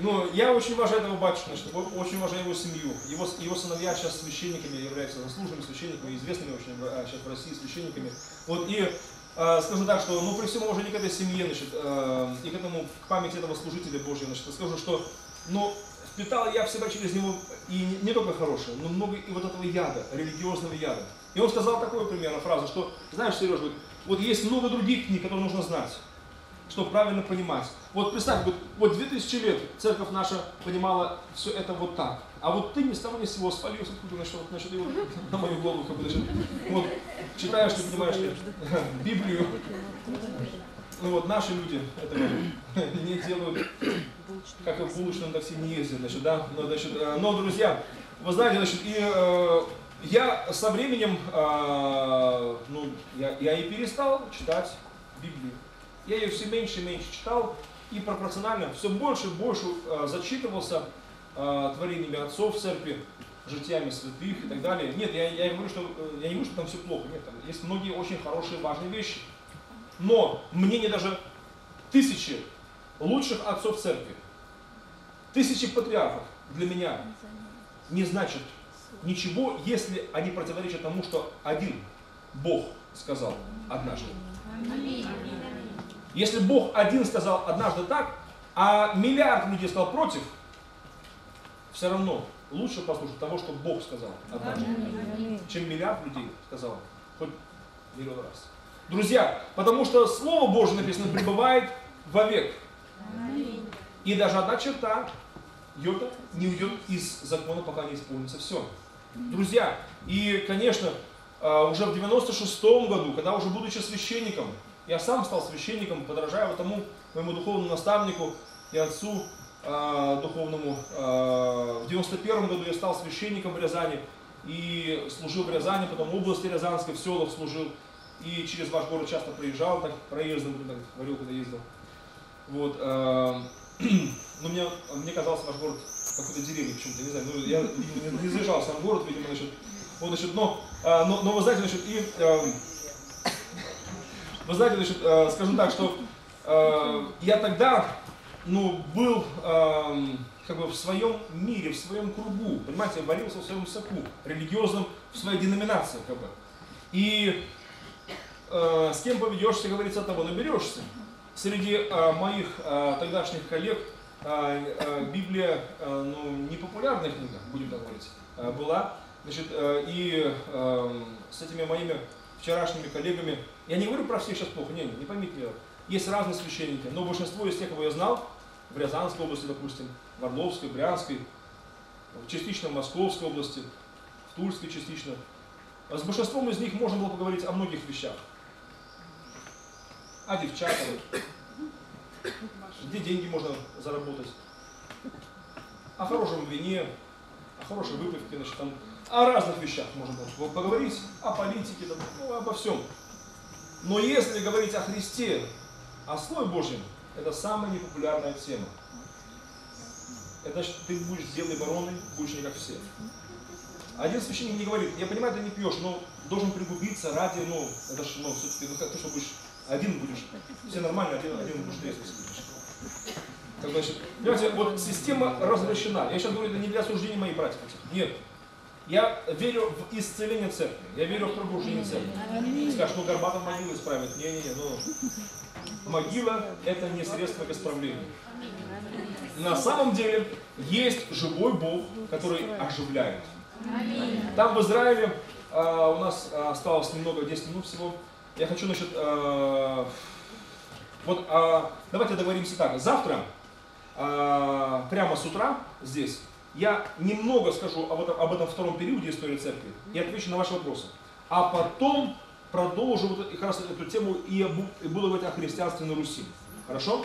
Ну, я очень уважаю этого батюшку, значит, о- очень уважаю его семью. Его, его сыновья сейчас священниками являются заслуженными священниками, известными очень а, сейчас в России священниками. Вот, и э, скажу так, что, ну, при всем уважении к этой семье, значит, э, и к этому, к памяти этого служителя Божьего, значит, скажу, что, ну, впитал я в себя через него и не, не только хорошее, но много и вот этого яда, религиозного яда. И он сказал такую примерно фразу, что, знаешь, говорит, вот есть много других книг, которые нужно знать чтобы правильно понимать. Вот представь, вот, вот 2000 лет церковь наша понимала все это вот так. А вот ты ни с того ни с сего свалился откуда значит, вот, значит, вот на мою голову, как бы, значит, вот, читаешь, ты понимаешь, ли, *laughs* Библию. Ну вот наши люди этого *laughs* не делают, как в булочном такси не ездят, значит, да. Но, значит, э, но, друзья, вы знаете, значит, и э, я со временем, э, ну, я, я и перестал читать Библию. Я ее все меньше и меньше читал, и пропорционально все больше и больше э, зачитывался э, творениями отцов церкви. житиями святых и так далее. Нет, я, я, говорю, что, я не говорю, что там все плохо. Нет, там есть многие очень хорошие, важные вещи. Но мнение даже тысячи лучших отцов церкви, тысячи патриархов для меня не значит ничего, если они противоречат тому, что один Бог сказал однажды. Если Бог один сказал однажды так, а миллиард людей сказал против, все равно лучше послушать того, что Бог сказал однажды, чем миллиард людей сказал хоть миллион раз. Друзья, потому что Слово Божье написано пребывает вовек. И даже одна черта Йота не уйдет из закона, пока не исполнится все. Друзья, и, конечно, а, уже в 96 году, когда уже будучи священником, я сам стал священником, подражая вот тому моему духовному наставнику и отцу э, духовному. Э, в 91 году я стал священником в Рязани и служил в Рязани, потом в области Рязанской, в селах служил. И через ваш город часто проезжал, так проездом, так говорил, когда ездил. Вот, э, *clears throat* но мне, мне казался ваш город какой-то деревней почему-то, не знаю, ну, я не, не заезжал сам город, видимо, значит, вот, значит, но, но, но вы знаете, значит, и вы знаете, значит, э, скажем так, что э, я тогда, ну, был э, как бы в своем мире, в своем кругу, понимаете, варился в своем соку, религиозном, в своей деноминации, как бы. И э, с кем поведешься, говорится, того наберешься. Среди э, моих э, тогдашних коллег Библия, э, ну, не популярная книга, будем так говорить, была. Значит, и с этими моими вчерашними коллегами. Я не говорю про всех сейчас плохо, не, не поймите меня. Есть разные священники, но большинство из тех, кого я знал, в Рязанской области, допустим, в Орловской, Брянской, частично в Московской области, в Тульской частично. С большинством из них можно было поговорить о многих вещах. О девчатах, где деньги можно заработать, о хорошем вине, о хорошей выпивке, значит, там, о разных вещах можно было поговорить, о политике, ну, обо всем. Но если говорить о Христе, о Слове Божьем, это самая непопулярная тема. Это значит, ты будешь сделай вороной, будешь не как все. Один священник не говорит, я понимаю, ты не пьешь, но должен пригубиться ради, ну, это ж, ну, все-таки, ну, как ты что будешь, один будешь, все нормально, один, один будешь трезвый так, значит, понимаете, вот система разрешена. Я сейчас говорю, это не для осуждения моих братьев. Нет. Я верю в исцеление церкви. Я верю в пробуждение церкви. Скажешь, ну Горбатов могилу исправит. Не-не-не, ну могила это не средство к исправлению. На самом деле есть живой Бог, который оживляет. Там в Израиле а, у нас осталось немного, 10 минут всего. Я хочу, значит, а, вот а, давайте договоримся так. Завтра, а, прямо с утра здесь, я немного скажу об этом, об этом втором периоде истории церкви и отвечу на ваши вопросы. А потом продолжу вот как раз эту тему и буду говорить о христианстве на Руси. Хорошо?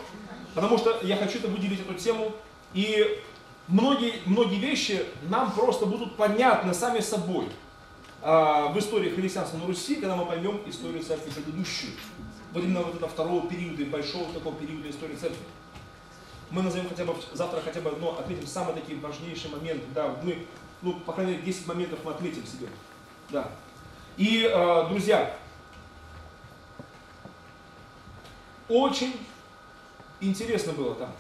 Потому что я хочу это выделить эту тему. И многие, многие вещи нам просто будут понятны сами собой в истории христианства на Руси, когда мы поймем историю церкви предыдущую. Вот именно вот этого второго периода, большого такого периода истории церкви мы назовем хотя бы завтра хотя бы, ну, отметим самые такие важнейшие моменты, да, мы, ну, по крайней мере, 10 моментов мы отметим себе, да. И, э, друзья, очень интересно было там.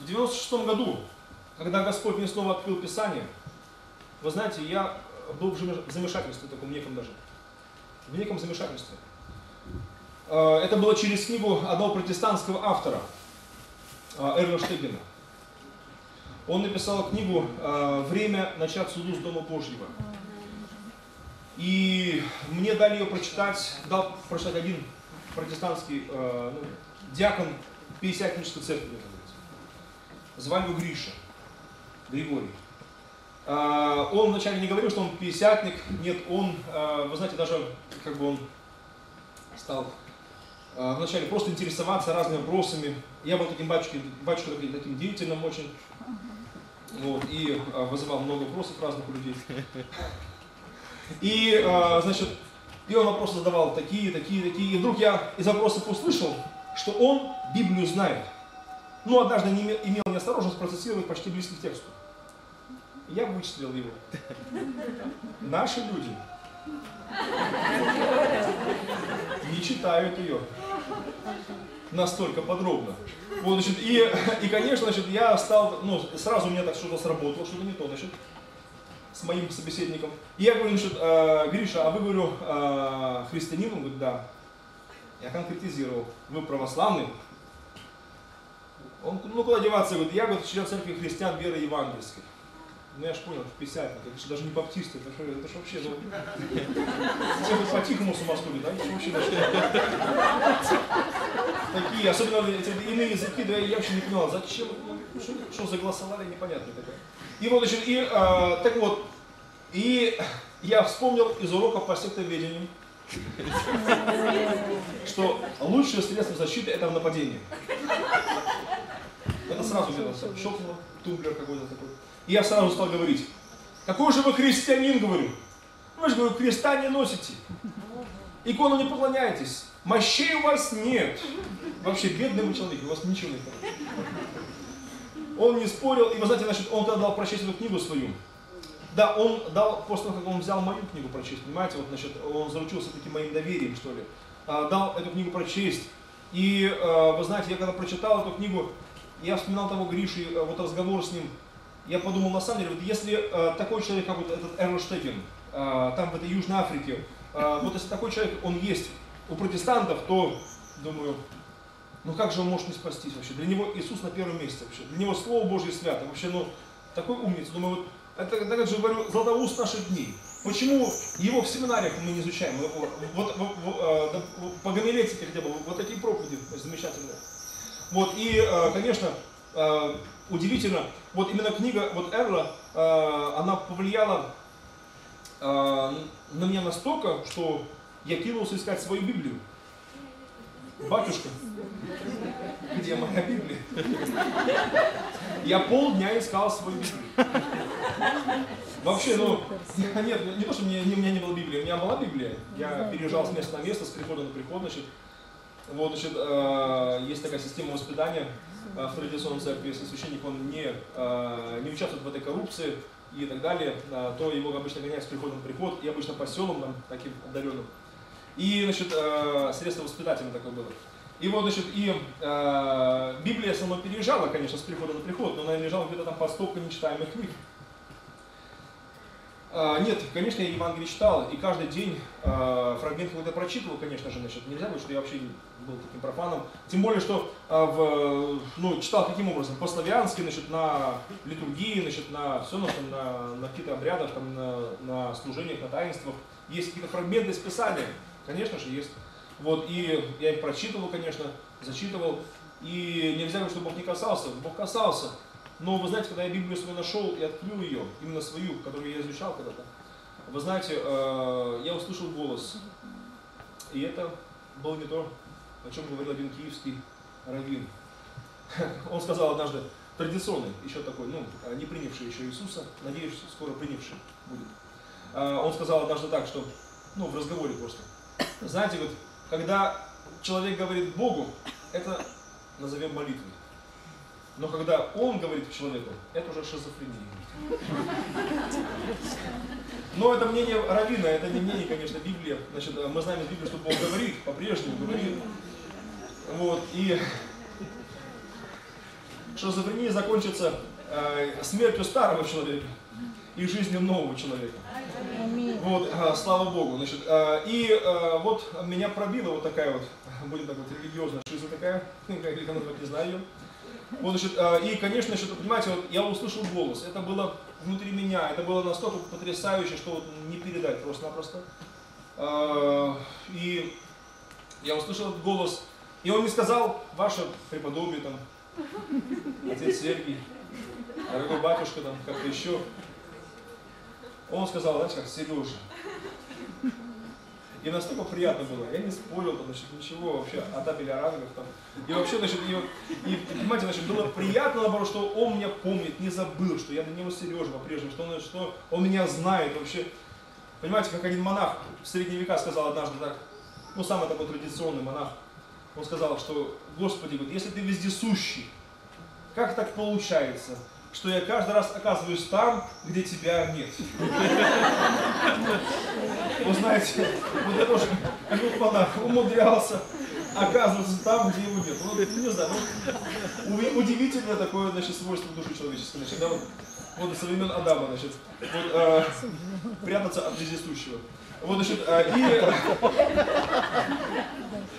В 96 году, когда Господь мне снова открыл Писание, вы знаете, я был в замешательстве таком неком даже. В неком замешательстве. Э, это было через книгу одного протестантского автора, э, Эрна Штегена. Он написал книгу э, «Время начать суду с Дома Божьего». И мне дали ее прочитать, дал прочитать один протестантский ну, диакон Пятидесятнической церкви, звали его Гриша, Григорий. Он вначале не говорил, что он пятидесятник, нет, он, вы знаете, даже как бы он стал а, вначале просто интересоваться разными вопросами. Я был таким батюшкой, батюшкой таким, таким деятельным очень. Вот, и а, вызывал много вопросов разных людей. И, а, значит, и он вопросы задавал такие, такие, такие. И вдруг я из вопросов услышал, что он Библию знает. Ну, однажды не имел, имел неосторожность процессировать почти близкий к тексту. Я вычислил его. Наши люди не читают ее настолько подробно. Вот, значит, и, и, конечно, значит, я стал, ну, сразу у меня так что-то сработало, что-то не то, значит, с моим собеседником. И я говорю, значит, э, Гриша, а вы, говорю, э, христианин? Он говорит, да. Я конкретизировал, вы православный? Он, ну куда деваться, говорит, я, говорит, член церкви христиан веры евангельской. Ну я ж понял, в 50 это же даже не баптисты, это же, вообще, ну, все бы по-тихому с ума сходят, да, это вообще даже, такие, особенно эти иные языки, да я вообще не понимал, зачем, ну, что заголосовали, непонятно такое. И вот, значит, и, а, так вот, и я вспомнил из уроков по сектоведению, что лучшее средство защиты это нападение. Это сразу меня шокнуло, тумблер какой-то такой. И я сразу стал говорить, какой же вы христианин, говорю. Вы же, говорю, креста не носите. Икону не поклоняетесь. Мощей у вас нет. Вообще бедный вы человек, у вас ничего нет. Он не спорил, и вы знаете, значит, он тогда дал прочесть эту книгу свою. Да, он дал, после того, как он взял мою книгу прочесть, понимаете, вот, значит, он заручился таким моим доверием, что ли, а, дал эту книгу прочесть. И, а, вы знаете, я когда прочитал эту книгу, я вспоминал того Гриши, э, вот разговор с ним, я подумал, на самом деле, вот если э, такой человек, как вот этот Эрл Штеген, э, там в этой Южной Африке, э, вот если такой человек, он есть у протестантов, то, думаю, ну как же он может не спастись вообще? Для него Иисус на первом месте вообще. Для него Слово Божье свято. Вообще, ну, такой умница. Думаю, вот, это, это как же говорю, златоуст наших дней. Почему его в семинариях мы не изучаем? Вот, вот, вот, вот по гомилетике хотя бы, вот такие проповеди замечательные. Вот, и, конечно, удивительно, вот именно книга вот Эрла, э, она повлияла э, на меня настолько, что я кинулся искать свою Библию. Батюшка, где моя Библия? Я полдня искал свою Библию. Вообще, ну, нет, не то, что мне, у меня не было Библии, у меня была Библия. Я переезжал с места на место, с прихода на приход, значит. Вот, значит, э, есть такая система воспитания, Э, в традиционной церкви, если священник он не, э, не участвует в этой коррупции и так далее, то его обычно гоняют с приходом в приход, и обычно по селам там, таким отдаленным. И, значит, средство воспитательное такое было. И вот, значит, и Библия сама переезжала, конечно, с прихода на приход, но она лежала где-то там под стопкой нечитаемых книг. А, нет, конечно, я Евангелие читал, и каждый день э, фрагмент какой-то прочитывал, конечно же, значит, нельзя говорить, что я вообще был таким профаном. Тем более, что э, в, ну, читал каким образом? По-славянски, значит, на литургии, значит, на все, на, на, на каких-то обрядах, там, на, на служениях, на таинствах. Есть какие-то фрагменты из Писания, конечно же, есть. Вот, и я их прочитывал, конечно, зачитывал. И нельзя говорить, что Бог не касался. Бог касался. Но вы знаете, когда я Библию свою нашел и открыл ее, именно свою, которую я изучал когда-то, вы знаете, э, я услышал голос. И это было не то, о чем говорил один киевский раввин. *laughs* Он сказал однажды, традиционный, еще такой, ну, не принявший еще Иисуса, надеюсь, скоро принявший будет. Э, он сказал однажды так, что, ну, в разговоре просто. Знаете, вот, когда человек говорит Богу, это назовем молитвой. Но когда он говорит человеку, это уже шизофрения. Но это мнение Равина, это не мнение, конечно, Библии. Значит, мы знаем из Библии, что Бог говорит, по-прежнему говорит. Вот, и шизофрения закончится э, смертью старого человека и жизнью нового человека. Вот, э, слава Богу. Значит, э, и э, вот меня пробила вот такая вот, будем так вот религиозная шиза такая, *laughs* как назвать, не знаю ее. Вот, значит, а, и, конечно, что понимаете, вот я услышал голос. Это было внутри меня, это было настолько потрясающе, что вот не передать просто-напросто. А, и я услышал этот голос, и он не сказал, ваше преподобие, там, отец Сергий, дорогой батюшка, там, как-то еще. Он сказал, знаете, как Сережа, и настолько приятно было. Я не спорил, там, значит, ничего вообще о табеле о рангах там. И вообще, значит, и, и, понимаете, значит, было приятно, наоборот, что он меня помнит, не забыл, что я для него Сережа по-прежнему, что он, что он меня знает вообще. Понимаете, как один монах в средние века сказал однажды так, ну, самый такой традиционный монах, он сказал, что, Господи, вот, если ты вездесущий, как так получается, что я каждый раз оказываюсь там, где тебя нет. Вы знаете, вот я тоже умудрялся оказываться там, где его нет. Ну, не знаю, ну, удивительное такое, значит, свойство души человеческой. Значит, да, вот, вот со времен Адама, значит, вот, э, прятаться от вездесущего. Вот, значит, э, и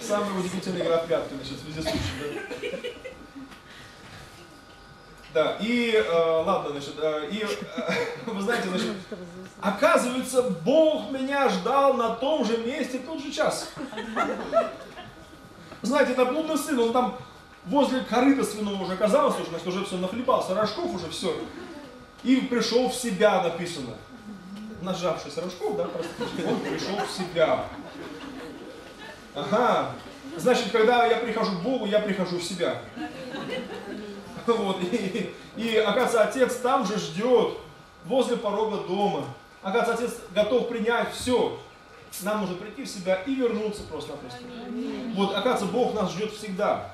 самая удивительная игра в прятки, значит, вездесущий, да. Да, и, э, ладно, значит, э, и, э, *laughs* вы знаете, значит, оказывается, Бог меня ждал на том же месте тот же час. Знаете, это блудный сын, он там возле корыта свиного уже оказался, уже, значит, уже все нахлебался, рожков уже все. И пришел в себя, написано. Нажавшись рожков, да, простите, он пришел в себя. Ага. Значит, когда я прихожу к Богу, я прихожу в себя. *laughs* Вот, и, и, оказывается, отец там же ждет, возле порога дома. Оказывается, отец готов принять все. Нам нужно прийти в себя и вернуться просто-напросто. Вот, оказывается, Бог нас ждет всегда.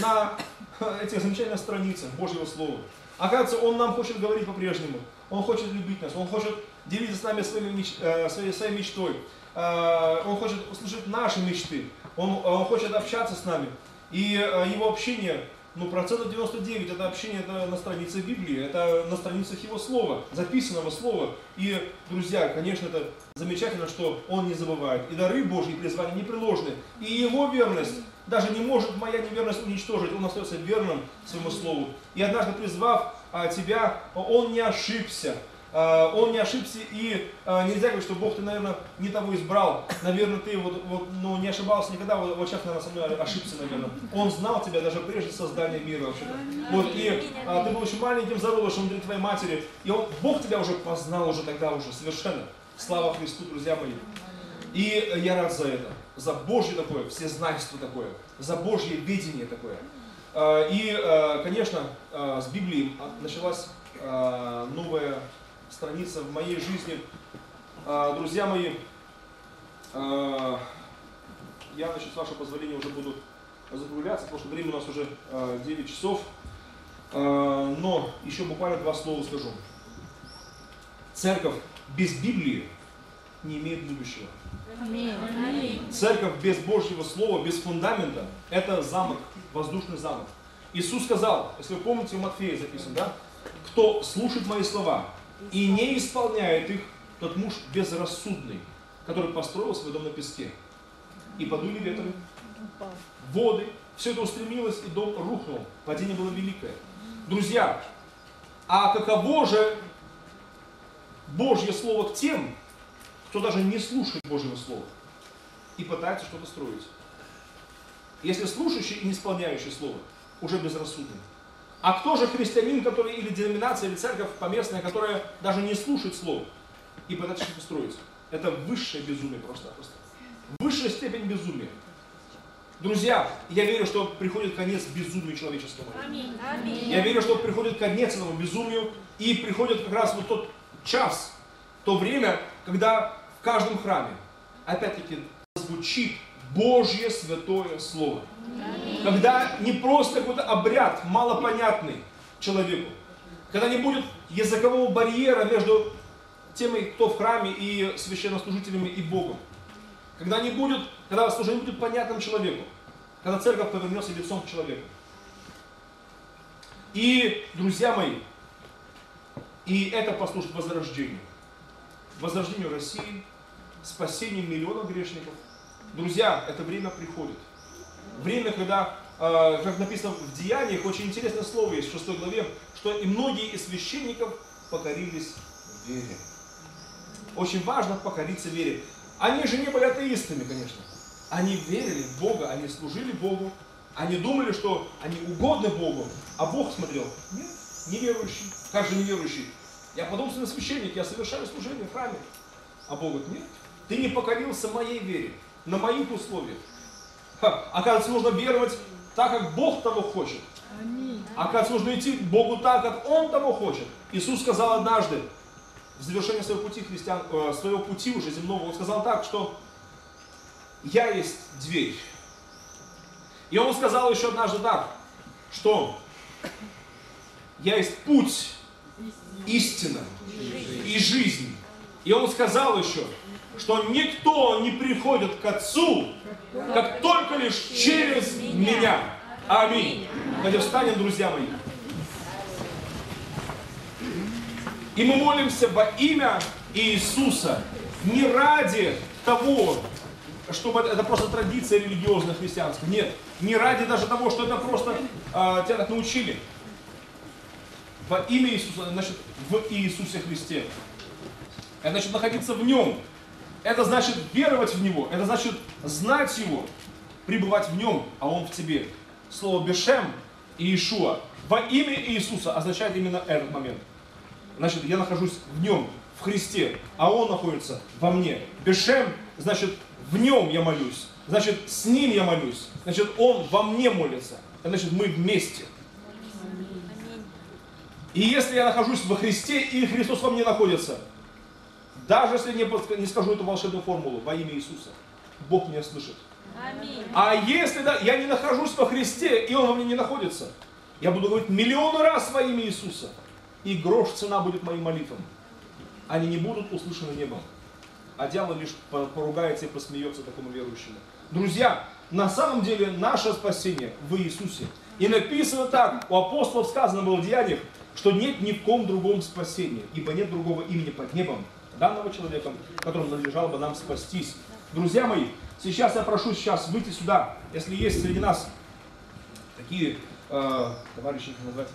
На *laughs* этих замечательных страницах Божьего Слова. Оказывается, Он нам хочет говорить по-прежнему. Он хочет любить нас. Он хочет делиться с нами своими меч- э, своей, своей мечтой. Э, Он хочет услышать наши мечты. Он, он хочет общаться с нами. И э, его общение, ну, процентов 99 это общение это на странице Библии, это на страницах его слова, записанного слова. И, друзья, конечно, это замечательно, что он не забывает. И дары Божьи, и призвания непреложны. И его верность даже не может моя неверность уничтожить. Он остается верным своему слову. И однажды призвав а, тебя, он не ошибся. А, он не ошибся, и а, нельзя говорить, что Бог, ты, наверное, не того избрал. Наверное, ты вот, вот, ну, не ошибался никогда, вот, вот сейчас, наверное, со мной ошибся, наверное. Он знал тебя даже прежде создания мира вообще-то. Вот, и а, ты был еще маленьким зародышем внутри твоей матери, и он, Бог тебя уже познал уже тогда уже совершенно. Слава Христу, друзья мои. И я рад за это, за Божье такое, всезнайство такое, за Божье видение такое. И, конечно, с Библией началась новая страница в моей жизни. А, Друзья мои, а, я, значит, с вашего позволения уже буду закругляться, потому что время у нас уже а, 9 часов. А, Но еще буквально два слова скажу. Церковь без Библии не имеет будущего. Церковь без Божьего Слова, без фундамента, это замок, воздушный замок. Иисус сказал, если вы помните, в Матфея записано, да? Кто слушает мои слова и не исполняет их, тот муж безрассудный, который построил свой дом на песке. И подули ветры, воды, все это устремилось, и дом рухнул. Падение было великое. Друзья, а каково же Божье Слово к тем, кто даже не слушает Божьего Слова и пытается что-то строить. Если слушающий и не исполняющий Слово, уже безрассудный. А кто же христианин, который или деноминация, или церковь поместная, которая даже не слушает Слово и пытается что-то строить? Это высшее безумие просто-просто. Высшая степень безумия. Друзья, я верю, что приходит конец безумию человеческому. Я верю, что приходит конец этому безумию, и приходит как раз вот тот час, то время, когда в каждом храме, опять-таки, звучит Божье святое Слово. Когда не просто какой-то обряд, малопонятный человеку, когда не будет языкового барьера между теми, кто в храме, и священнослужителями, и Богом. Когда не будет, когда служение будет понятным человеку, когда церковь повернется лицом к человеку. И, друзья мои, и это послужит возрождению. Возрождению России, спасению миллионов грешников. Друзья, это время приходит. Время, когда, э, как написано в Деяниях, очень интересное слово есть в 6 главе, что и многие из священников покорились вере. Очень важно покориться вере. Они же не были атеистами, конечно. Они верили в Бога, они служили Богу, они думали, что они угодны Богу, а Бог смотрел, нет, неверующий. Как же неверующий? Я потомственный священник, я совершаю служение в храме. А Бог говорит, нет, ты не покорился моей вере, на моих условиях. Ха, оказывается, нужно веровать так, как Бог того хочет. Оказывается, нужно идти к Богу так, как Он того хочет. Иисус сказал однажды, в завершении своего пути, христиан, э, своего пути уже земного, Он сказал так, что «Я есть дверь». И Он сказал еще однажды так, что Я есть путь, истина и жизнь. И он сказал еще, что никто не приходит к Отцу, как только лишь через меня. Аминь. Давайте встанем, друзья мои. И мы молимся во имя Иисуса. Не ради того, чтобы это, просто традиция религиозная христианская. Нет. Не ради даже того, что это просто а, тебя так научили. Во имя Иисуса, значит, в Иисусе Христе. Это значит находиться в Нем. Это значит веровать в Него. Это значит знать Его, пребывать в Нем, а Он в тебе. Слово Бешем и Ишуа во имя Иисуса означает именно этот момент. Значит, я нахожусь в Нем, в Христе, а Он находится во мне. Бешем, значит, в Нем я молюсь. Значит, с Ним я молюсь. Значит, Он во мне молится. Значит, мы вместе. И если я нахожусь во Христе, и Христос во мне находится, даже если не, не скажу эту волшебную формулу во имя Иисуса, Бог меня слышит. Аминь. А если да, я не нахожусь во Христе, и Он во мне не находится, я буду говорить миллионы раз во имя Иисуса, и грош цена будет моим молитвам. Они не будут услышаны небом. А дьявол лишь по- поругается и посмеется такому верующему. Друзья, на самом деле наше спасение в Иисусе. И написано так, у апостолов сказано было в Деяниях, что нет ни в ком другом спасения, ибо нет другого имени под небом, данного человеком, которому надлежало бы нам спастись. Друзья мои, сейчас я прошу сейчас выйти сюда, если есть среди нас такие э, товарищи, их назвать,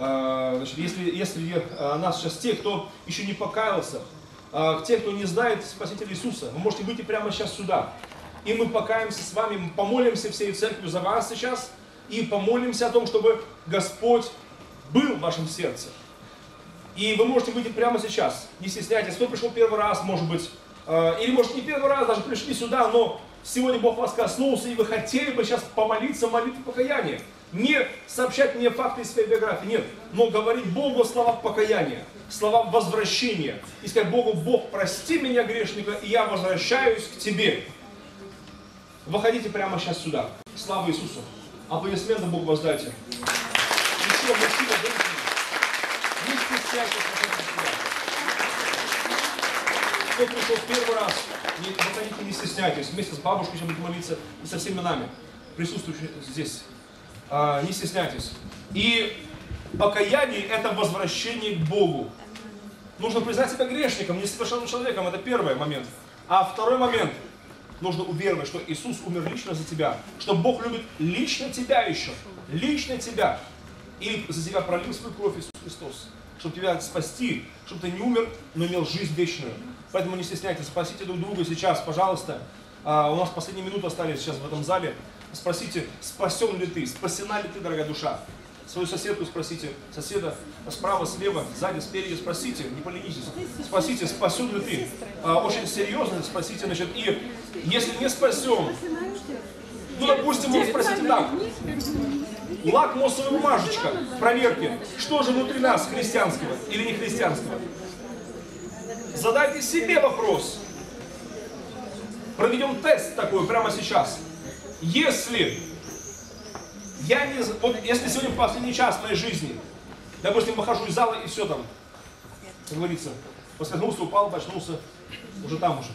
Э, значит, если, если э, нас сейчас те, кто еще не покаялся, э, те, кто не знает Спасителя Иисуса, вы можете выйти прямо сейчас сюда. И мы покаемся с вами, мы помолимся всей церковью за вас сейчас и помолимся о том, чтобы Господь был в вашем сердце. И вы можете выйти прямо сейчас, не стесняйтесь. Кто пришел первый раз, может быть, э, или может не первый раз, даже пришли сюда, но сегодня Бог вас коснулся, и вы хотели бы сейчас помолиться молитву покаяния. Не сообщать мне факты из своей биографии, нет, но говорить Богу слова покаяния, слова возвращения. И сказать Богу, Бог, прости меня, грешника, и я возвращаюсь к Тебе. Выходите прямо сейчас сюда. Слава Иисусу. Аплодисменты Богу воздайте. Еще мужчина. Сюда. Кто пришел в первый раз, не, выходите, не стесняйтесь. Вместе с бабушкой сейчас будете молиться и со всеми нами, присутствующими здесь. А, не стесняйтесь. И покаяние – это возвращение к Богу. Нужно признать себя грешником, несовершенным человеком. Это первый момент. А второй момент – нужно уверовать, что Иисус умер лично за тебя, что Бог любит лично тебя еще, лично тебя. И за тебя пролил свою кровь Иисус Христос, чтобы тебя спасти, чтобы ты не умер, но имел жизнь вечную. Поэтому не стесняйтесь, спасите друг друга сейчас, пожалуйста. А, у нас последние минуты остались сейчас в этом зале. Спросите, спасен ли ты, спасена ли ты, дорогая душа. Свою соседку спросите, соседа справа, слева, сзади, спереди, спросите, не поленитесь. Спросите, спасен ли ты. А, очень серьезно спросите, значит, и если не спасен, ну, допустим, вы спросите так, лакмусовая бумажечка проверки, что же внутри нас христианского или не христианского. Задайте себе вопрос. Проведем тест такой прямо сейчас. Если я не... Вот если сегодня последний час моей жизни, допустим, выхожу из зала и все там, говорится, поскользнулся, упал, очнулся, уже там уже.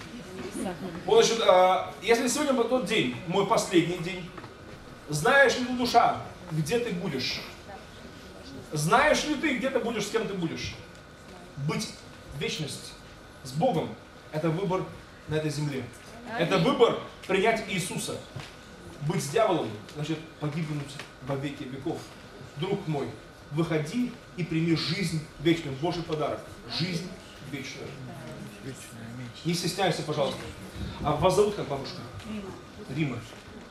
Вот, значит, а, если сегодня тот день, мой последний день, знаешь ли ты, душа, где ты будешь? Знаешь ли ты, где ты будешь, с кем ты будешь? Быть в вечность с Богом – это выбор на этой земле. Это выбор принять Иисуса. Быть с дьяволом – значит погибнуть во веки веков. Друг мой, выходи и прими жизнь вечную. Божий подарок. Жизнь вечную. Не стесняйся, пожалуйста. А вас зовут как бабушка? Рима.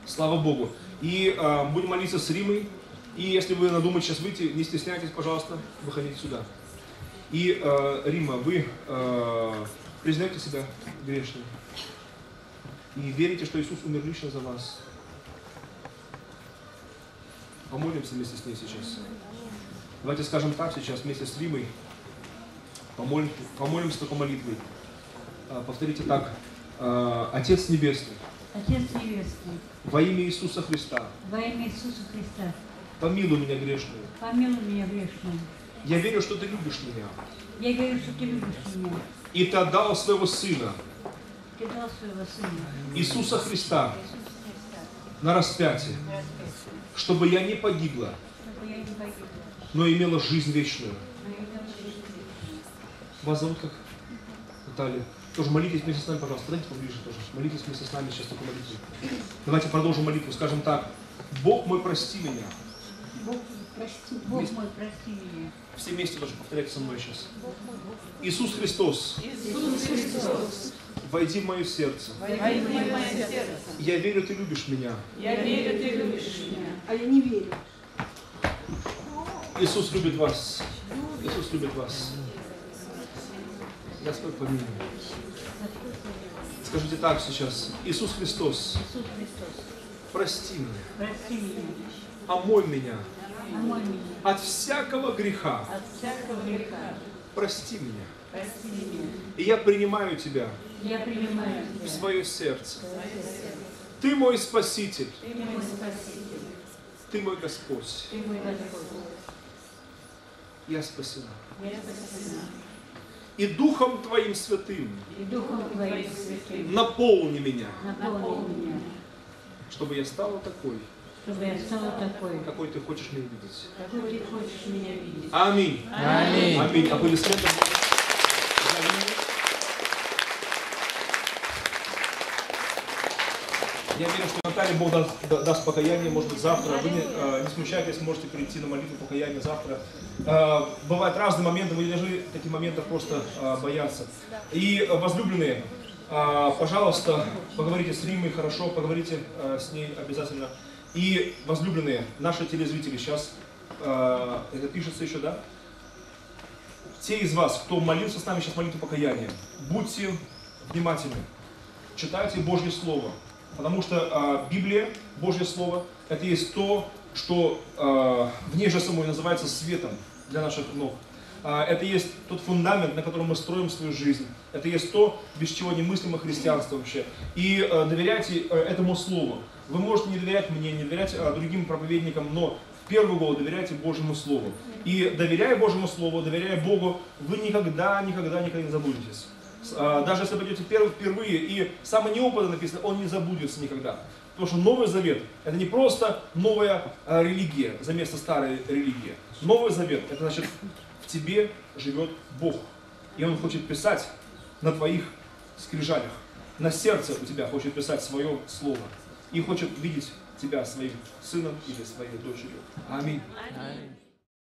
Слава Богу. И э, будем молиться с Римой. И если вы надумаете сейчас выйти, не стесняйтесь, пожалуйста, выходите сюда. И, э, Рима, вы э, признаете себя грешным. И верите, что Иисус умер лично за вас. Помолимся вместе с ней сейчас. Давайте скажем так сейчас вместе с Римой. Помолим, помолимся такой молитвой. А, Повторите так. А, Отец Небесный, Отец Небесный, во имя Иисуса Христа, во имя Иисуса Христа, помилуй меня грешную. помилуй меня грешную. Я верю, что ты любишь меня. Я верю, что ты любишь меня. И ты отдал своего Сына, Ты дал своего Сына, Иисуса Христа, Иисуса Христа, на распятие, на распятие, чтобы я не погибла, чтобы я не погибла, но имела жизнь вечную. но имела жизнь вечную. Вас зовут как? Наталья. Тоже молитесь вместе с нами, пожалуйста. Дайте поближе тоже. Молитесь вместе с нами сейчас такой молитвой. Давайте продолжим молитву. Скажем так. Бог мой, прости меня. Бог, прости, Бог мой, прости меня. Все вместе тоже повторяйте со мной сейчас. Иисус Христос, войди в мое сердце. Войди в мое сердце. Я верю, ты любишь меня. Я верю, ты любишь меня. А я не верю. Иисус любит вас. Иисус любит вас. Господь помилуй. Скажите так сейчас. Иисус Христос, Иисус Христос, прости меня, прости меня, омой меня омой меня от всякого греха. от всякого греха. Прости меня. Прости меня. И я принимаю Тебя Я принимаю в тебя. свое сердце. в свое сердце. Ты мой Спаситель. Ты мой Спаситель. Ты мой Господь. Ты мой Господь. Я спасена. Я спасена. И Духом Твоим Святым И Духом Твоим Святым наполни меня, наполни меня, чтобы я стала такой, чтобы я стала такой, какой Ты хочешь меня видеть. какой Ты хочешь меня видеть. Аминь. Аминь. Аминь. Аплодисменты. за ними. Я верю, что Наталья Бог даст, да- даст покаяние, может быть, завтра. Вы не, э, не смущайтесь, можете прийти на молитву покаяния завтра. Э, бывают разные моменты, вы не должны таких моментов просто э, бояться. И возлюбленные, пожалуйста, поговорите с Римой хорошо, поговорите с ней обязательно. И возлюбленные, наши телезрители сейчас, это пишется еще, да? Те из вас, кто молился с нами сейчас молитву покаяния, будьте внимательны, читайте Божье Слово, потому что а, Библия, Божье Слово, это есть то, что а, в ней же самой называется светом для наших ног. А, это есть тот фундамент, на котором мы строим свою жизнь. Это есть то, без чего не мыслимо христианство вообще. И а, доверяйте а, этому Слову. Вы можете не доверять мне, не доверять а, другим проповедникам, но в первую голову доверяйте Божьему Слову. И доверяя Божьему Слову, доверяя Богу, вы никогда, никогда, никогда не забудетесь. А, Даже если перв- впервые, и самый неопытный написано, он не забудется никогда. Потому что Новый Завет – это не просто новая а, религия за место старой религии. Новый Завет – это значит, в тебе живет Бог. И Он хочет писать на твоих скрижалях. На сердце у тебя хочет писать свое слово. И хочет видеть тебя своим сыном или своей дочерью. Аминь. Аминь.